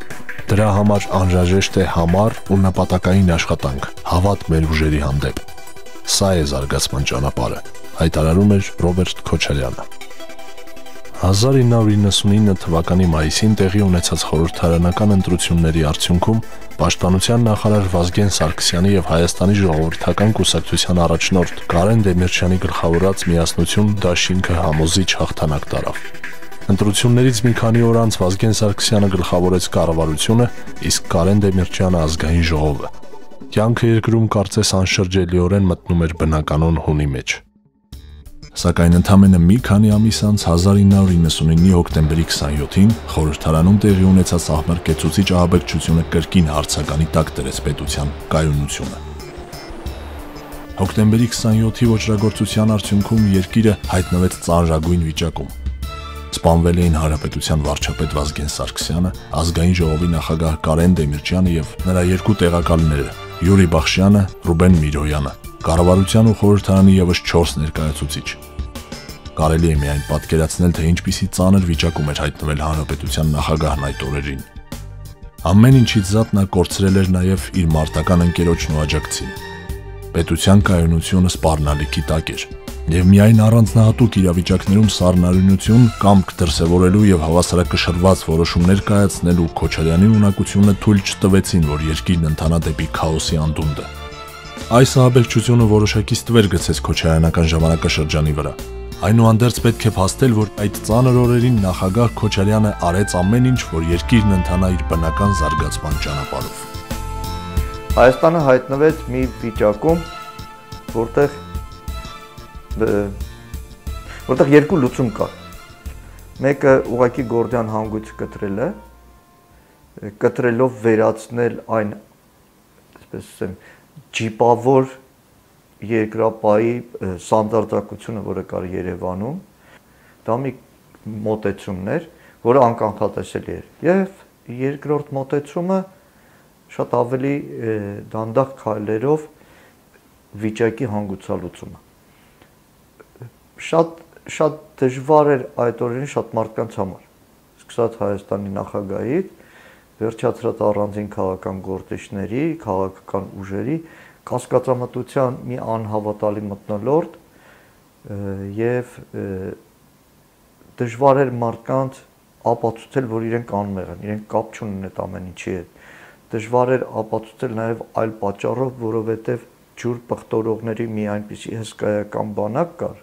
Դրա համար անհրաժեշտ է համառ ու նպատակային աշխատանք, հավատ մեր ուժերի հանդեպ։ Սա է զարգացման ճանապարհը, հայտարարում էր Ռոբերտ Քոչարյանը։ 1999 թվականի մայիսին տեղի ունեցած խորհրդարանական ընտրությունների արդյունքում Պաշտպանության նախարար Վազգեն Սարգսյանի եւ Հայաստանի ժողովրդական կուսակցության առաջնորդ Կարեն Դեմիրճյանի գլխավորած միասնություն դաշինքը համոզիչ հաղթանակ տարավ։ Ընտրություններից մի քանի օր անց Վազգեն Սարգսյանը գլխավորեց կառավարությունը, իսկ Կարեն Դեմիրճյանը ազգային ժողովը։ Կյանքը երկրում կարծես անշրջելիորեն մտնում էր բնականon հունի մեջ սակայն ընդամենը մի քանի ամիս անց 1999-ի հոկտեմբերի 27-ին խորհրդարանում տեղի ունեցած ահմրկեցուցիչ ահաբեկչությունը կրկին հարցականի տակ դրեց պետության կայունությունը։ Հոկտեմբերի 27-ի ոչրագործության արդյունքում երկիրը հայտնվեց ծանրագույն վիճակում։ Սպանվել էին Հանրապետության վարչապետ Վազգեն Սարգսյանը, ազգային ժողովի նախագահ Կարեն Դեմիրճյանը եւ նրա երկու տեղակալները՝ Յուրի Բախշյանը, Ռուբեն Միրոյանը, կառավարության ու խորհրդարանի եւս 4 ներկայացուցիչ։ Կարելի է միայն պատկերացնել, թե ինչպիսի ծանր վիճակում էր հայտնվել հանրապետության նախագահն այդ օրերին։ Ամեն ինչից զատ նա կորցրել էր նաև իր մարտական ընկերոջն ու աջակցին։ Պետության կայունությունը սպառնալիքի տակ էր, եւ միայն առանձնահատուկ իրավիճակներում սառնարյունություն կամք դրսևորելու եւ հավասարակշռված որոշումներ կայացնելու Քոչարյանի ունակությունը թույլ չտվեցին, որ երկիրն ընթանա դեպի քաոսի անդունդը։ Այս ահաբեկչությունը որոշակի ստվեր գցեց Քոչարյանական ժամանակաշրջանի վրա Այնուհանդերձ պետք է փաստել, որ այդ ծանր օրերին նախագահ Քոչարյանը արեց ամեն ինչ, որ երկիրն ընթանա իր բնական զարգացման ճանապարհով։ Հայաստանը հայտնվեց մի վիճակում, որտեղ որտեղ երկու լուծում կար։ Մեկը ուղակի Գորդյան հանգույց կտրել է, կտրելով վերացնել այն, այսպես ասեմ, ջիպավոր երկրապայի ստանդարտակությունը, որը կար Երևանում, դա մի մոտեցումներ, որը անկանխատեսելի էր։ Եվ երկրորդ մոտեցումը շատ ավելի դանդաղ քայլերով վիճակի հանգուցալուծումը։ Շատ շատ դժվար էր այդ օրերին շատ մարդկանց համար։ Սկսած Հայաստանի նախագահից, վերջացրած առանձին քաղաքական գործիչների, քաղաքական ուժերի, կասկածամտության մի անհավատալի մտնոլորտ եւ դժվար էր մարդկանց ապացուցել, որ իրենք անմեղ են, իրենք կապ չունեն այդ ամեն ինչի հետ։ Դժվար էր ապացուցել նաեւ այլ պատճառով, որովհետեւ ջուր պղտորողների մի այնպիսի հսկայական բանակ կար,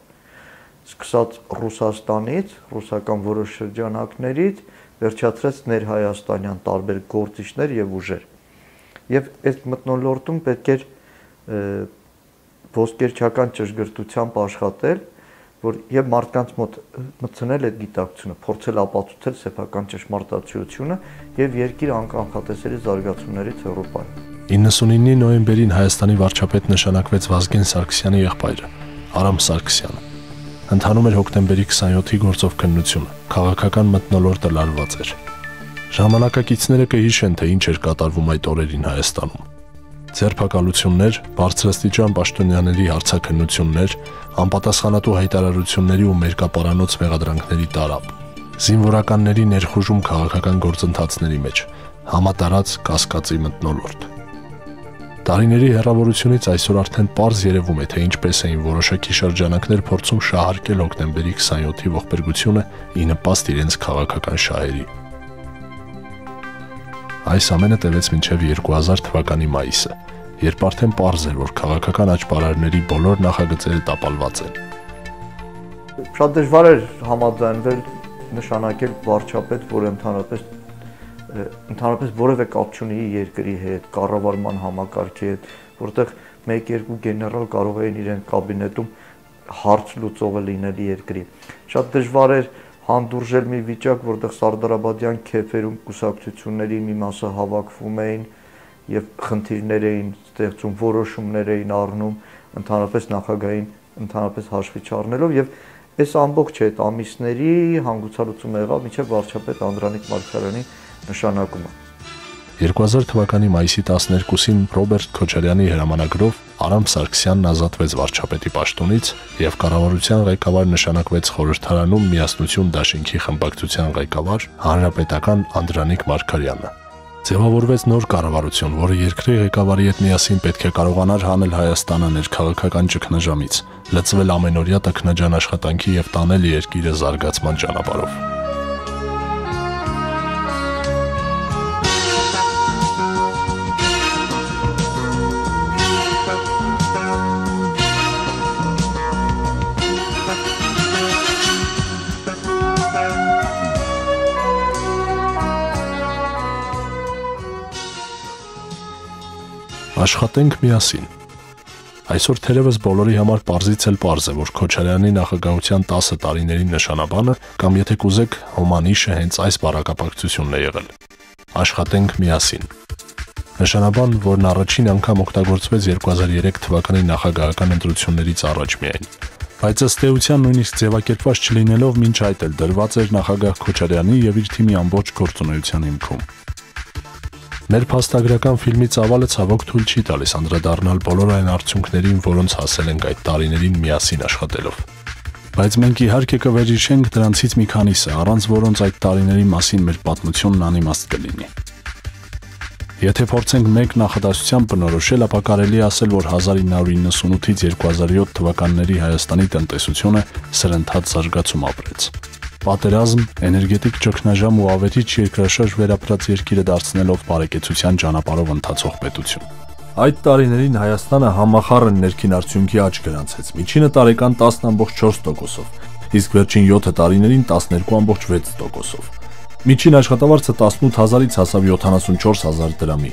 սկսած Ռուսաստանից, ռուսական որոշ շրջանակներից, վերջացրած ներհայաստանյան տարբեր գործիչներ եւ ուժեր։ Եվ այդ մտնոլորտում պետք էր ոսկերչական ճշգրտությամբ աշխատել, որ եւ մարդկանց մոտ մտցնել այդ գիտակցությունը, փորձել ապացուցել սեփական ճշմարտացիությունը եւ երկիր անկանխատեսելի զարգացումներից Եվրոպայում։ 99-ի նոյեմբերին Հայաստանի վարչապետ նշանակվեց Վազգեն Սարգսյանի եղբայրը, Արամ Սարգսյանը։ Ընթանում էր հոկտեմբերի 27-ի գործով քննությունը։ Քաղաքական մտնոլորտը լարված էր։ Ժամանակակիցները կհիշեն, թե ինչ էր կատարվում այդ օրերին Հայաստանում ձերբակալություններ, բարձրաստիճան պաշտոնյաների հարցակնություններ, անպատասխանատու հայտարարությունների ու մերկապարանոց մեղադրանքների տարապ, զինվորականների ներխուժում քաղաքական գործընթացների մեջ, համատարած կասկածի մտնոլորտ։ Տարիների հեռավորությունից այսօր արդեն པարզ երևում է, թե ինչպես էին որոշակի շրջանակներ փորձում շահարկել հոկտեմբերի 27-ի ողբերգությունը ի նպաստ իրենց քաղաքական շահերի։ Այս ամենը տևեց մինչև 2000 թվականի մայիսը, երբ արդեն པարզ էր, որ քաղաքական աճպարարների բոլոր նախագծերը տապալված են։ Շատ դժվար էր համաձայնվել նշանակել վարչապետ, որը ընդհանրապես ընդհանրապես որևէ կապ չունի երկրի հետ, կառավարման համակարգի հետ, որտեղ 1-2 գեներալ կարող էին իրեն կաբինետում հարց լուծողը լինել երկրի։ Շատ դժվար էր հանդուրժել մի վիճակ, որտեղ Սարդարաբադյան քեֆերում կուսակցությունների մի մասը հավաքվում էին եւ խնդիրներ էին ստեղծում, որոշումներ էին առնում, ընդհանրապես նախագահային ընդհանրապես հաշվի չառնելով եւ այս ամբողջ այդ ամիսների հանգուցալուծումը եղավ միջև վարչապետ Անդրանիկ Մարգարյանի նշանակումը։ 2000 թվականի մայիսի 12-ին Ռոբերտ Քոչարյանի հրամանագրով Արամ Սարգսյանն ազատվեց վարչապետի պաշտոնից եւ կառավարության ղեկավար նշանակվեց խորհրդարանում միասնություն դաշինքի խմբակցության ղեկավար հանրապետական Անդրանիկ Մարգարյանը։ Ձևավորվեց նոր կառավարություն, որը երկրի ղեկավարի հետ միասին պետք է կարողանար հանել Հայաստանը ներքաղաքական ճգնաժամից, լծվել ամենօրյա տքնաջան աշխատանքի եւ տանել երկիրը զարգացման ճանապարհով։ Աշխատենք միասին։ Այսօր թերևս բոլորի համար པարզից էլ པարզ է, որ Քոչարյանի նախագահության 10 տարիների նշանաբանը կամ եթե կուզեք հոմանիշը հենց այս բարակապակցությունն է եղել։ Աշխատենք միասին։ Նշանաբան, որն առաջին անգամ օգտագործվեց 2003 թվականի նախագահական ընտրություններից առաջ միայն բայց ըստ էության նույնիսկ ձևակերպված չլինելով ոչ այդ էլ դրված էր նախագահ Քոչարյանի եւ իր թիմի ամբողջ գործունեության հիմքում։ Մեր փաստագրական ֆիլմի ծավալը ցավոք թույլ չի տալիս անդրադառնալ բոլոր այն արդյունքներին, որոնց հասել ենք այդ տարիներին միասին աշխատելով։ Բայց մենք իհարկե կվերհիշենք դրանցից մի քանիսը, առանց որոնց այդ տարիների մասին մեր պատմությունն անիմաստ կլինի։ Եթե փորձենք մեկ նախադասությամբ բնորոշել, ապա կարելի ասել, որ 1998-ից 2007 թվականների Հայաստանի տնտեսությունը սրընթաց զարգացում ապրեց պատերազմ, էներգետիկ ճգնաժամ ու ավերիչ երկրաշարժ վերապրած երկիրը դարձնելով բարեկեցության ճանապարհով ընթացող պետություն։ Այդ տարիներին Հայաստանը համախառն ներքին արդյունքի աճ գրանցեց։ Միջինը տարեկան 10.4%-ով, իսկ վերջին 7 տարիներին 12.6%-ով։ Միջին աշխատավարձը 18000-ից հասավ 74000 դրամի։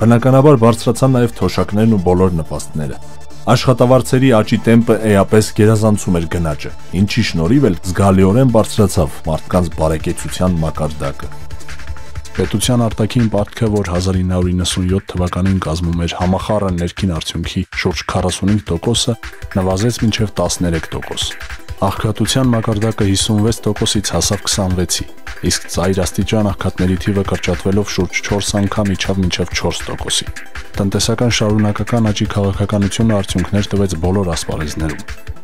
Բնականաբար բարձրացան նաև թոշակներն ու բոլոր նպաստները աշխատավարձերի աճի տեմպը էապես գերազանցում էր գնաճը, ինչի շնորհիվ էլ զգալիորեն բարձրացավ մարդկանց բարեկեցության մակարդակը։ Պետության արտաքին պարտքը, որ 1997 թվականին կազմում էր համախառն ներքին արդյունքի շուրջ 45%-ը, նվազեց մինչև 13%։ Աղքատության մակարդակը 56%-ից հասավ 26-ի, իսկ ծայր աստիճան աղքատների թիվը կրճատվելով շուրջ 4 անգամ իջավ մինչև 4%-ի։ Տնտեսական շարունակական աճի քաղաքականությունը արդյունքներ տվեց բոլոր ասպարեզներում։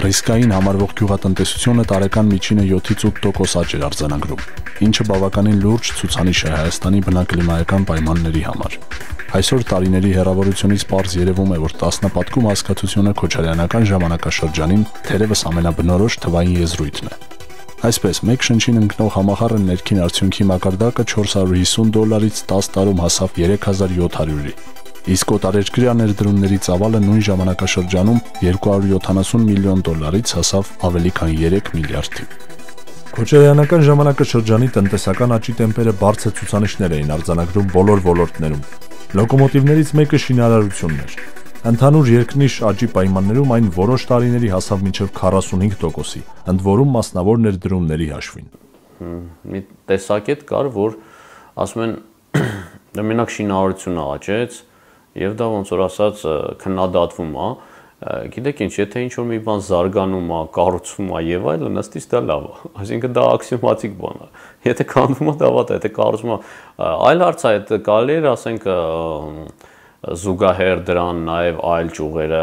Ռիսկային համարվող գյուղատնտեսությունը տարեկան միջինը 7-ից 8% աճ էր արձանագրում, ինչը բավականին լուրջ ցուցանիշ է Հայաստանի բնակլիմայական պայմանների համար։ Այսօր տարիների հերավորությունից པարզ երևում է, որ տասնապատկում հասկացությունը Քոչարյանական ժամանակաշրջանին թերևս ամենաբնորոշ թվային եզրույթն է։ Այսպես, մեկ շնչին ընկնող համախառն ներքին արդյունքի մակարդակը 450 դոլարից 10 տարում հասավ 3700-ի։ Իսկ օտարերկրյա ներդրումների ծավալը նույն ժամանակաշրջանում 270 միլիոն դոլարից հասավ ավելի քան 3 միլիարդի։ Քոչարյանական ժամանակաշրջանի տնտեսական աճի տեմպերը բարձր ցուցանիշներ էին արձանագրում բոլոր ոլորտներում, Լոկոմոտիվներից մեկը շինարարությունն էր։ Ընդհանուր երկնիշ աճի պայմաններում այն որոշ տարիների հասավ մինչև 45%-ի, ընդ որում մասնավոր ներդրումների հաշվին։ Մի տեսակետ կար, որ ասում են [CLEARS THROAT] մենակ շինարարությունը աճեց եւ դա ոնց որ ասած քննադատվում է, գիտեք ինչ, եթե ինչ որ մի բան զարգանում է, կառուցվում է եւ այլն, ըստիս դա լավ է։ Այսինքն դա աքսիոմատիկ բան է։ Եթե քանդվում է, դա վատ է, եթե կառուցվում է, այլ հարց է, այդ կարելի է ասենք զուգահեռ դրան նաև այլ ճյուղերը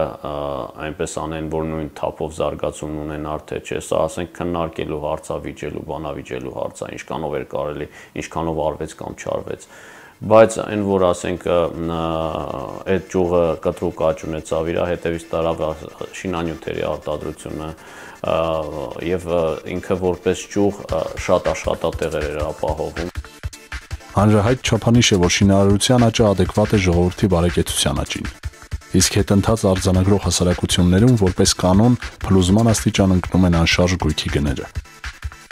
այնպես անեն, որ նույն թափով զարգացում ունենար, թե չէ, սա ասենք քննարկելու հարցա վիճելու, բանավիճելու հարցա, ինչքանով էր կարելի, ինչքանով արվեց կամ չարվեց։ բայց այն որ ասենք այդ ճյուղը կտրուկ աճ ունեցավ իր հետևից տարավ շինանյութերի արտադրությունը եւ ինքը որպես ճյուղ շատ աշխատատեղեր էր ապահովում Հանրահայտ չափանիշ է, որ շինարարության աճը adekvat է ժողովրդի բարեկեցության աճին։ Իսկ հետընթաց արձանագրող հասարակություններում որպես կանոն փլուզման աստիճան ընկնում են անշարժ գույքի գները։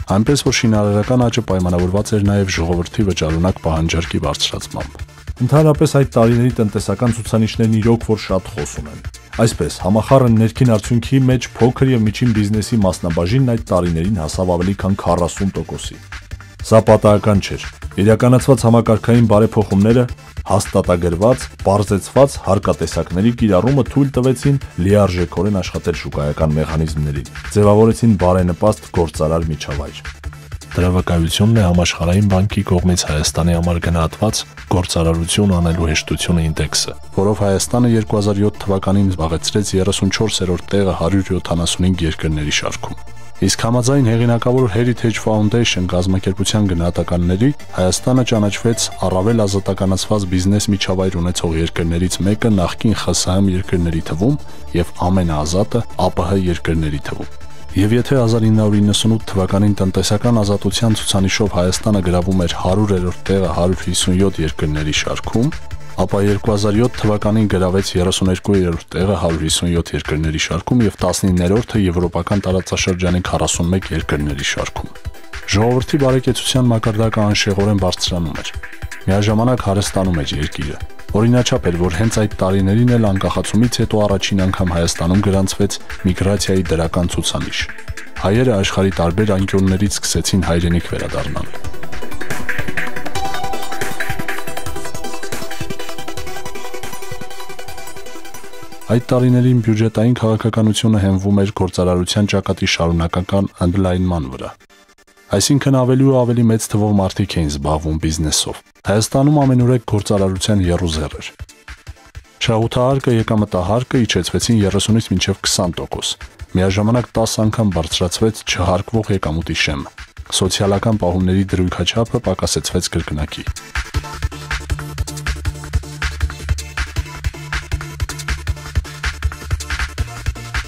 Այնպես որ շինարարական աճը պայմանավորված էր նաև ժողովրդի վճարունակ պահանջարկի բարձրացմամբ։ Ընդհանրապես այդ տարիների տնտեսական ցուցանիշներն իրոք որ շատ խոսում են։ Այսպես, համախառն ներքին արդյունքի մեջ փոքր եւ միջին բիզնեսի մասնաբաժինն այդ տարիներին հասավ ավելի քան 40%-ի։ Սա պատահական չէր։ Իրականացված համակարգային բարեփոխումները հաստատագրված, բարձեցված հարկատեսակների կիրառումը թույլ տվեցին լիարժեքորեն աշխատել շուկայական մեխանիզմներին, ձևավորեցին բարենպաստ գործարար միջավայր։ Դրա վկայությունն է համաշխարհային բանկի կողմից Հայաստանի համար գնահատված գործարարություն անելու հեշտությունը ինդեքսը, որով Հայաստանը 2007 թվականին զբաղեցրեց 34-րդ տեղը 175 երկրների շարքում։ Իսկ համաձայն հեղինակավոր Heritage Foundation գազམ་ակերպության գնահատականների Հայաստանը ճանաչվեց առավել ազատականացված բիզնես միջավայր ունեցող երկրներից մեկը նախկին ԽՍՀՄ երկրների թվում եւ ամենաազատը ԱՊՀ երկրների թվում։ Եվ եթե 1998 թվականին տնտեսական ազատության ցուցանիշով Հայաստանը գրավում էր 100-րդ տեղը 157 երկրների շարքում, ապա 2007 թվականին գրավեց 32-րդ տեղը 157 երկրների շարքում եւ 19-րդը եվրոպական տարածաշրջանի 41 երկրների շարքում։ Ժողովրդի բարեկեցության մակարդակը անշեղորեն բարձրանում էր։ Միաժամանակ հարստանում էր երկիրը։ Օրինաչափ էր, որ հենց այդ տարիներին էլ անկախացումից հետո առաջին անգամ Հայաստանում գրանցվեց միգրացիայի դրական ցուցանիշ։ Հայերը աշխարի տարբեր անկյուններից սկսեցին հայրենիք վերադառնալ։ Այդ տարիներին բյուջետային քաղաքականությունը հենվում էր գործարարության ճակատի շարունակական ընդլայնման վրա։ Այսինքն ավելի ու ավելի մեծ թվով մարդիկ էին զբաղվում բիզնեսով։ Հայաստանում ամենուրեք գործարարության երուզեր էր։ Շահութահարկը եկամտահարկը իջեցվեցին 30-ից մինչև 20%։ Միաժամանակ 10 անգամ բարձրացվեց չհարկվող եկամուտի շեմը։ Սոցիալական պահումների դրույքաչափը պակասեցվեց կրկնակի։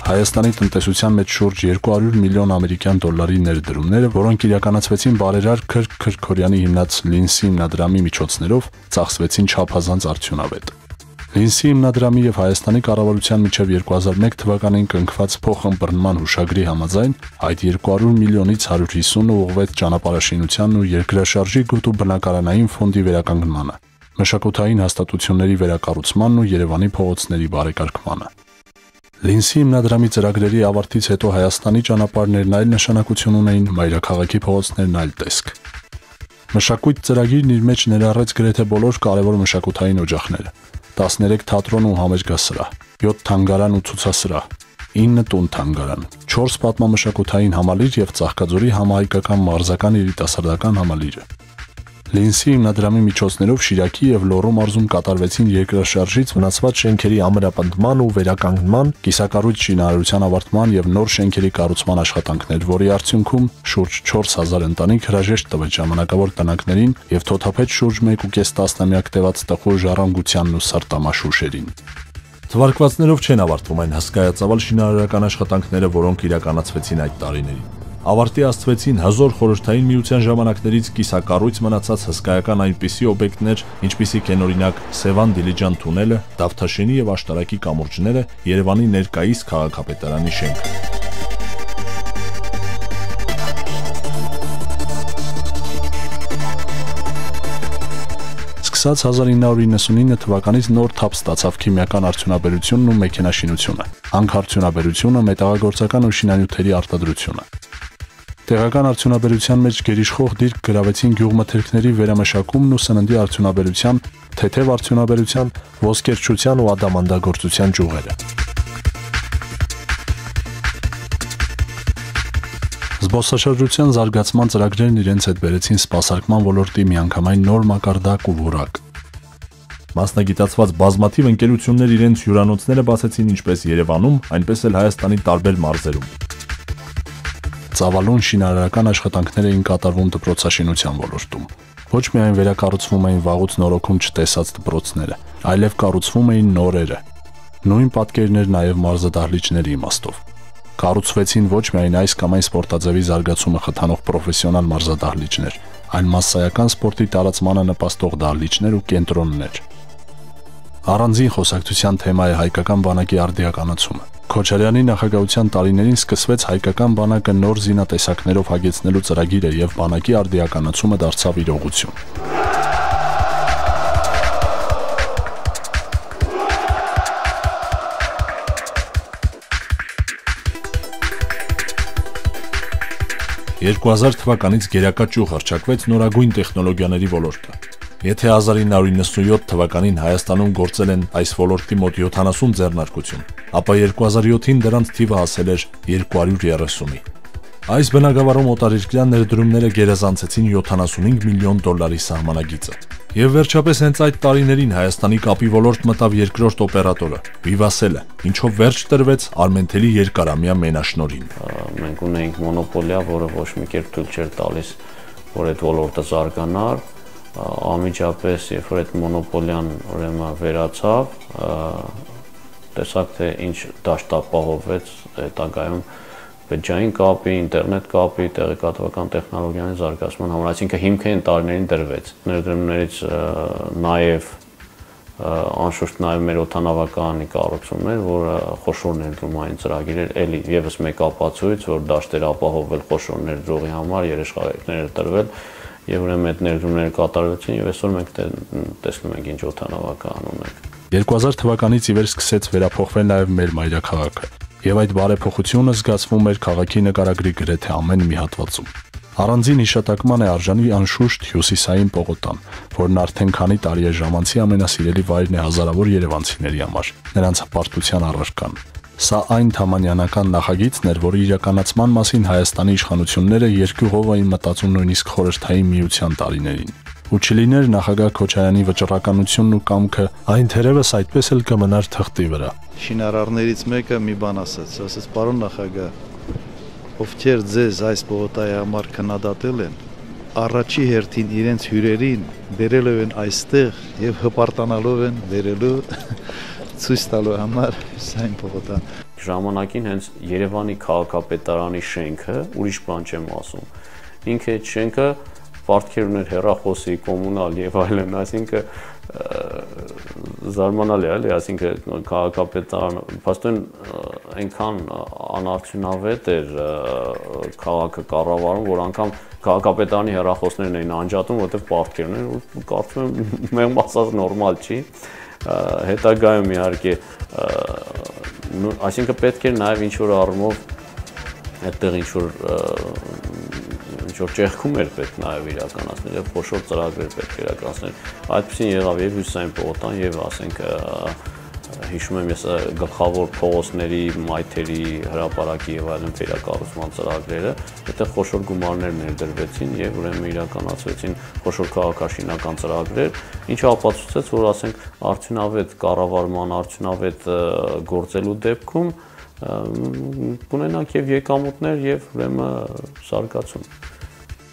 Հայաստանի տնտեսության մեջ շուրջ 200 միլիոն ամերիկյան դոլարի ներդրումները, որոնք իրականացվեցին բարերար Քրկ Քրքորյանի հիմնած Լինսի հիմնադրամի միջոցներով, ծախսվեցին չափազանց արդյունավետ։ Լինսի հիմնադրամի եւ Հայաստանի կառավարության միջև 2001 թվականին կնքված փոխըմբռնման հուշագրի համաձայն այդ 200 միլիոնից 150-ը ուղղվեց ճանապարհաշինությանն ու երկրաշարժի գոտու բնակարանային ֆոնդի վերականգնմանը, մշակութային հաստատությունների վերակառուցմանն ու Երևանի փողոցների բարեկարգմանը։ Լինսի հիմնադրամի ծրագրերի ավարտից հետո Հայաստանի ճանապարհներն այլ նշանակություն ունեին, մայրաքաղաքի փողոցներն այլ տեսք։ Մշակույթ ծրագիրն իր մեջ ներառեց գրեթե բոլոր կարևոր մշակութային օջախները՝ 13 թատրոն ու համերգասրահ, 7 թանգարան ու ցուցասրահ, 9 տուն թանգարան, 4 պատմամշակութային համալիր եւ Ծաղկաձորի համահայկական մարզական երիտասարդական համալիրը։ Լինսի հիմնադրամի միջոցներով Շիրակի եւ Լոռու մարզում կատարվեցին երկրաշարժից վնասված շենքերի ամրապնդման ու վերականգնման, կիսակառույց շինարարության ավարտման եւ նոր շենքերի կառուցման աշխատանքներ, որի արդյունքում շուրջ 4000 ընտանիք հրաժեշտ տվեց ժամանակավոր տնակներին եւ թոթափեց շուրջ 1.5 տասնամյակ տևած տխուր ժառանգությանն ու սրտամաշուշերին։ Թվարկվածներով չեն ավարտվում այն հսկայածավալ շինարարական աշխատանքները, որոնք իրականացվեցին այդ տարիներին ավարտի աստվեցին հզոր խորհրդային միության ժամանակներից կիսակառույց մնացած հսկայական այնպիսի օբյեկտներ, ինչպիսիք են օրինակ Սևան Դիլիջան թունելը, Դավթաշենի եւ Աշտարակի կամուրջները, Երևանի ներկայիս քաղաքապետարանի շենքը։ Սկսած 1999 թվականից նոր թափ ստացավ քիմիական արդյունաբերությունն ու մեքենաշինությունը, հանքարդյունաբերությունը, մետաղագործական ու շինանյութերի արտադրությունը։ Տեղական արդյունաբերության մեջ գերիշխող դիրք գրավեցին գյուղմթերքների վերամշակումն ու սննդի արդյունաբերության, թեթև արդյունաբերության, ոսկերչության ու ադամանդագործության ճյուղերը։ Զբոսաշրջության զարգացման ծրագրերն իրենց հետ բերեցին սպասարկման ոլորտի միանգամայն նոր մակարդակ ու որակ։ Մասնագիտացված բազմաթիվ ընկերություններ իրենց հյուրանոցները բացեցին ինչպես Երևանում, այնպես էլ Հայաստանի տարբեր մարզերում ծավալուն շինարարական աշխատանքներ էին կատարվում դպրոցաշինության ոլորտում։ Ոչ միայն վերակառուցվում էին վաղուց նորոգում չտեսած դպրոցները, այլև կառուցվում էին նորերը։ Նույն պատկերներ նաև մարզադահլիճների իմաստով։ Կառուցվեցին ոչ միայն այս կամ այն սպորտաձևի զարգացումը խթանող պրոֆեսիոնալ մարզադահլիճներ, այլ massայական սպորտի տարածմանը նպաստող դահլիճներ ու կենտրոններ։ Առանձին խոսակցության թեմա է հայկական բանակի արդիականացումը։ Քոչարյանի նախագահության տարիներին սկսվեց հայկական բանակը նոր զինատեսակներով հագեցնելու ծրագիրը եւ բանակի արդիականացումը դարձավ իրողություն։ 2000 թվականից գերակա ճյուղ հրճակվեց նորագույն տեխնոլոգիաների ոլորտը։ Եթե 1997 թվականին Հայաստանում գործել են այս ոլորտի մոտ 70 ձեռնարկություն, ապա 2007-ին դրանց թիվը հասել էր 230-ի։ Այս բնակավարում օտարերկրյա ներդրումները գերազանցեցին 75 միլիոն դոլարի սահմանագիծը։ Եվ վերջապես հենց այդ տարիներին Հայաստանի կապի ոլորտ մտավ երկրորդ օպերատորը՝ Vivassel-ը, ինչով վերջ տրվեց Արմենտելի երկարամյա մենաշնորին։ Մենք ունեինք մոնոպոլիա, որը ոչ մի կերպ թույլ չէր տալիս, որ այդ ոլորտը զարգանար, անմիջապես երբ որ այդ մոնոպոլիան ուրեմն վերացավ, տեսակ թե ինչ դաշտ ապահովվեց հետագայում բջջային կապի, ինտերնետ կապի, տեղեկատվական տեխնոլոգիաների զարգացման համար, այսինքն հիմքը այն տարիներին դրվեց։ Ներդրումներից նաև անշուշտ նաև մեր օթանավականի կառուցումն էր, որը խոշոր ներդրումային ծրագիր էր, էլի եւս մեկ ապացույց, որ դաշտեր ապահովել խոշոր ներդրողի համար, երեշխայքներ տրվել եւ ուրեմն այդ ներդրումները կատարվեցին եւ այսօր մենք տեսնում ենք ինչ օթանավական ունենք 2000 թվականից ի վեր սկսեց վերափոխվել նաև մեր մայրաքաղաքը եւ այդ բարեփոխությունը զգացվում էր քաղաքի նկարագրի գրեթե ամեն մի հատվածում։ Առանձին հիշատակման է արժանի անշուշտ հյուսիսային Պողոտան, որն արդեն քանի տարի է ժամանցի ամենասիրելի վայրն է հազարավոր երևանցիների համար, նրանց հպարտության առարկան։ Սա այն թամանյանական նախագիծն էր, որի իրականացման մասին Հայաստանի իշխանությունները երկյուղով էին մտածում նույնիսկ խորհրդային միության տարիներին ու չլիներ նախագահ Քոչարյանի վճռականությունն ու կամքը, այն թերևս այդպես էլ կմնար թղթի վրա։ Շինարարներից մեկը մի բան ասաց, ասաց. «Պարոն նախագահ, ովքեր ձեզ այս պողոտայի համար քննադատել են, առաջի հերթին իրենց հյուրերին բերելով են այստեղ եւ հպարտանալով են բերելու ցույց տալու համար սա իմ փողոտան։ Ժամանակին հենց Երևանի քաղաքապետարանի շենքը, ուրիշ բան չեմ ասում։ Ինքը այդ շենքը պարտքեր ուներ հերախոսի, կոմունալ եւ այլն, այսինքն զարմանալի է, էլի, այսինքն քաղաքապետարանը փաստորեն այնքան անարդյունավետ էր քաղաքը կառավարում, որ անգամ քաղաքապետարանի հերախոսներն էին անջատում, որտեղ պարտքեր ունեն, կարծում եմ [LAUGHS] մեղմ ասած նորմալ չի։ Ա, հետագայում իհարկե այսինքն պետք է նաև ինչ որ առումով այդտեղ ինչ որ ինչ-որ ճեղքում էր պետք նաև իրականացնել եւ փոշոր ծրագրեր պետք էր իրականացնել։ Այդպեսին եղավ եւ հյուսային պողոտան եւ ասենք հիշում եմ ես գլխավոր փողոցների, մայթերի, հրապարակի եւ այլն վերակառուցման ծրագրերը, այդտեղ խոշոր գումարներ ներդրվեցին եւ ուրեմն իրականացվեցին խոշոր քաղաքաշինական ծրագրեր, ինչը ապացուցեց, որ ասենք արդյունավետ կառավարման, արդյունավետ գործելու դեպքում կունենանք եւ եկամուտներ եւ ուրեմն զարգացում։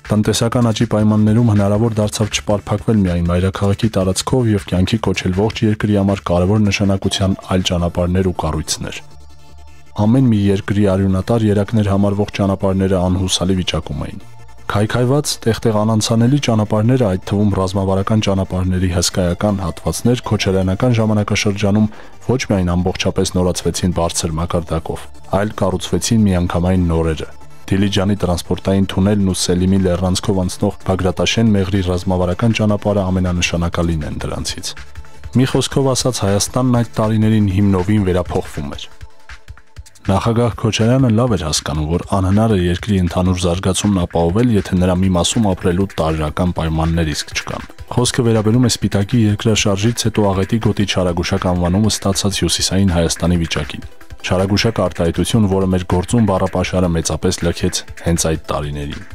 Տնտեսական աճի պայմաններում հնարավոր դարձավ չպարփակվել միայն մայրաքաղաքի տարածքով եւ կյանքի կոչել ողջ երկրի համար կարևոր նշանակության այլ ճանապարհներ ու կառույցներ։ Ամեն մի երկրի արյունատար երակներ համարվող ճանապարհները անհուսալի վիճակում էին։ Քայքայված տեղ-տեղ անանցանելի ճանապարհները, այդ թվում ռազմավարական ճանապարհների հսկայական հատվածներ Քոչարյանական ժամանակաշրջանում ոչ միայն ամբողջապես նորացվեցին բարձր մակարդակով, այլ կառուցվեցին միանգամայն նորերը։ Դիլիջանի տրանսպորտային թունելն ու Սելիմի լեռնանցքով անցնող Բագրատաշեն Մեղրի ռազմավարական ճանապարհը ամենանշանակալին են դրանցից։ Մի խոսքով ասած Հայաստանն այդ տարիներին հիմնովին վերափոխվում էր։ Նախագահ Քոչարյանը լավ էր հասկանում, որ անհնար է երկրի ընդհանուր զարգացումն ապահովել, եթե նրա մի մասում ապրելու տարրական պայմաններ իսկ չկան։ Խոսքը վերաբերում է Սպիտակի երկրաշարժից հետո աղետի գոտի չարագուշակ անվանումը ստացած Հյուսիսային Հայաստանի վիճակին չարագուշակ արտահայտություն, որը մեր գործում բառապաշարը մեծապես լքեց հենց այդ տարիներին։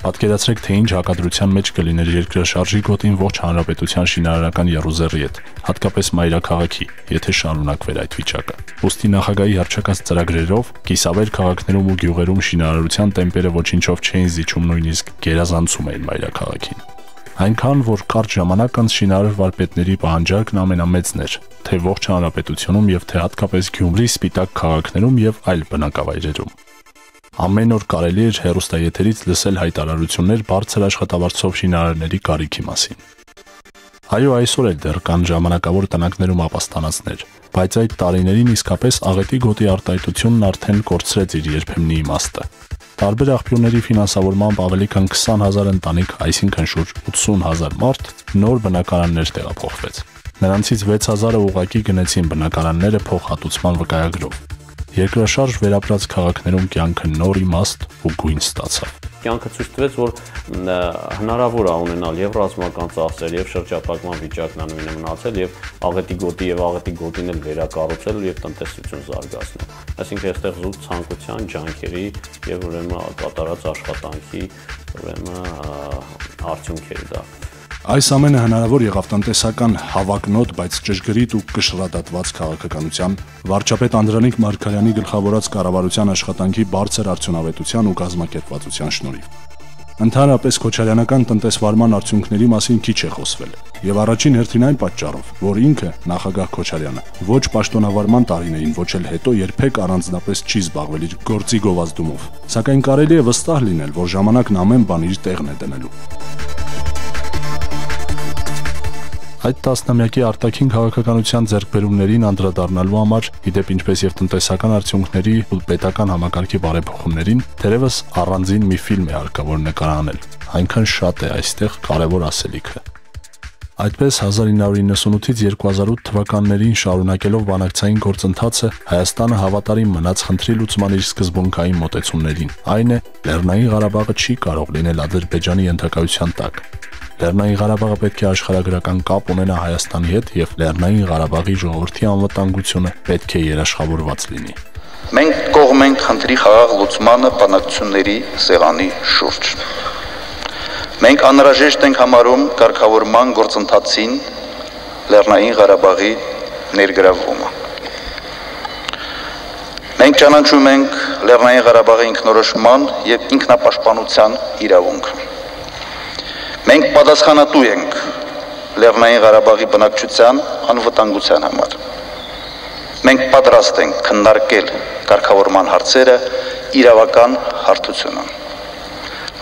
Պատկերացրեք, թե ինչ հակադրության մեջ կլիներ երկրաշարժի գոտին ողջ հանրապետության շինարարական Երուսաղեմի հետ, հատկապես մայրաքաղաքի, եթե շարունակվեր այդ վիճակը։ Ոստի նախագահի հրճակած ծրագրերով կիսավեր քաղաքներում ու գյուղերում շինարարության տեմպերը ոչինչով չէին զիջում նույնիսկ գերազանցում էին մայրաքաղաքին։ Այնքան, որ կարճ ժամանակ անց շինարար վարպետների պահանջարկն ամենամեծն էր, թե ողջ հանրապետությունում եւ թե հատկապես Գյումրի սպիտակ քաղաքներում եւ այլ բնակավայրերում։ Ամեն օր կարելի էր հերոստայեթերից լսել հայտարարություններ բարձր աշխատավարձով շինարարների կարիքի մասին։ Այո, այսօր էլ դեռ կան ժամանակավոր տնակներում ապաստանացներ, բայց այդ տարիներին իսկապես աղետի գոտի արտահայտությունն արդեն կորցրեց իր երբեմնի իմաստը։ Տարբեր աղբյուրների ֆինանսավորմամբ ավելի քան 20000 ընտանիք, այսինքն շուրջ 80000 մարդ նոր բնակարաններ տեղափոխվեց։ Նրանցից 6000-ը ուղակի գնեցին բնակարանները փոխհատուցման վկայագրով։ Երկրաշարժ վերապրած քաղաքներում կյանքը նոր իմաստ ու գույն ստացավ կյանքը ցույց տվեց, որ հնարավոր է ունենալ եւ ռազմական ծախսեր, եւ շրջապակման վիճակն անույնը մնացել, եւ աղետի գոտի եւ աղետի գոտին էլ վերակառուցել եւ տնտեսություն զարգացնել։ Այսինքն այստեղ զուտ ցանկության, ջանքերի եւ ուրեմն կատարած աշխատանքի ուրեմն արդյունքեր դա։ Այս ամենը հնարավոր եղավ տնտեսական հավակնոտ, բայց ճշգրիտ ու կշռադատված քաղաքականության վարչապետ Անդրանիկ Մարկարյանի գլխավորած կառավարության աշխատանքի բարձր արդյունավետության ու կազմակերպվածության շնորհիվ։ Ընդհանրապես Քոչարյանական տնտեսվարման արդյունքների մասին քիչ է խոսվել, եւ առաջին հերթին այն պատճառով, որ ինքը նախագահ Քոչարյանը ոչ պաշտոնավարման տարիներին, ոչ էլ հետո երբեք առանձնապես չի զբաղվել իր գործի գովազդումով։ Սակայն կարելի է վստահ լինել, որ ժամանակն ամեն բան իր տեղն է դնելու։ Այդ տասնամյակի արտաքին քաղաքականության ձեռքբերումներին անդրադառնալու համար, իդեպ ինչպես եւ տնտեսական արդյունքների ու պետական համակարգի բարեփոխումներին, դերևս առանձին մի ֆիլմ է հարկավոր նկարանել։ Այնքան շատ է այստեղ կարևոր ասելիքը։ Այդպես 1998-ից 2008 թվականներին շարունակելով բանակցային գործընթացը Հայաստանը հավատարիմ մնաց խնդրի լուծման իր սկզբունքային մոտեցումներին։ Այն է, Լեռնային Ղարաբաղը չի կարող լինել Ադրբեջանի ենթակայության տակ։ Լեռնային Ղարաբաղը պետք է աշխարհագրական կապ ունենա Հայաստանի հետ եւ Լեռնային Ղարաբաղի ժողովրդի անվտանգությունը պետք է երաշխավորված լինի։ Մենք կողմ ենք խնդրի խաղաղ լուծմանը բանակցությունների սեղանի շուրջ։ Մենք անհրաժեշտ ենք համարում կարգավորման գործընթացին Լեռնային Ղարաբաղի ներգրավումը։ Մենք ճանաչում ենք Լեռնային Ղարաբաղի ինքնորոշման եւ ինքնապաշտպանության իրավունքը։ Մենք պատասխանատու ենք Լեռնային Ղարաբաղի բնակչության անվտանգության համար։ Մենք պատրաստ ենք քննարկել կարգավորման հարցերը իրավական հարթությունում։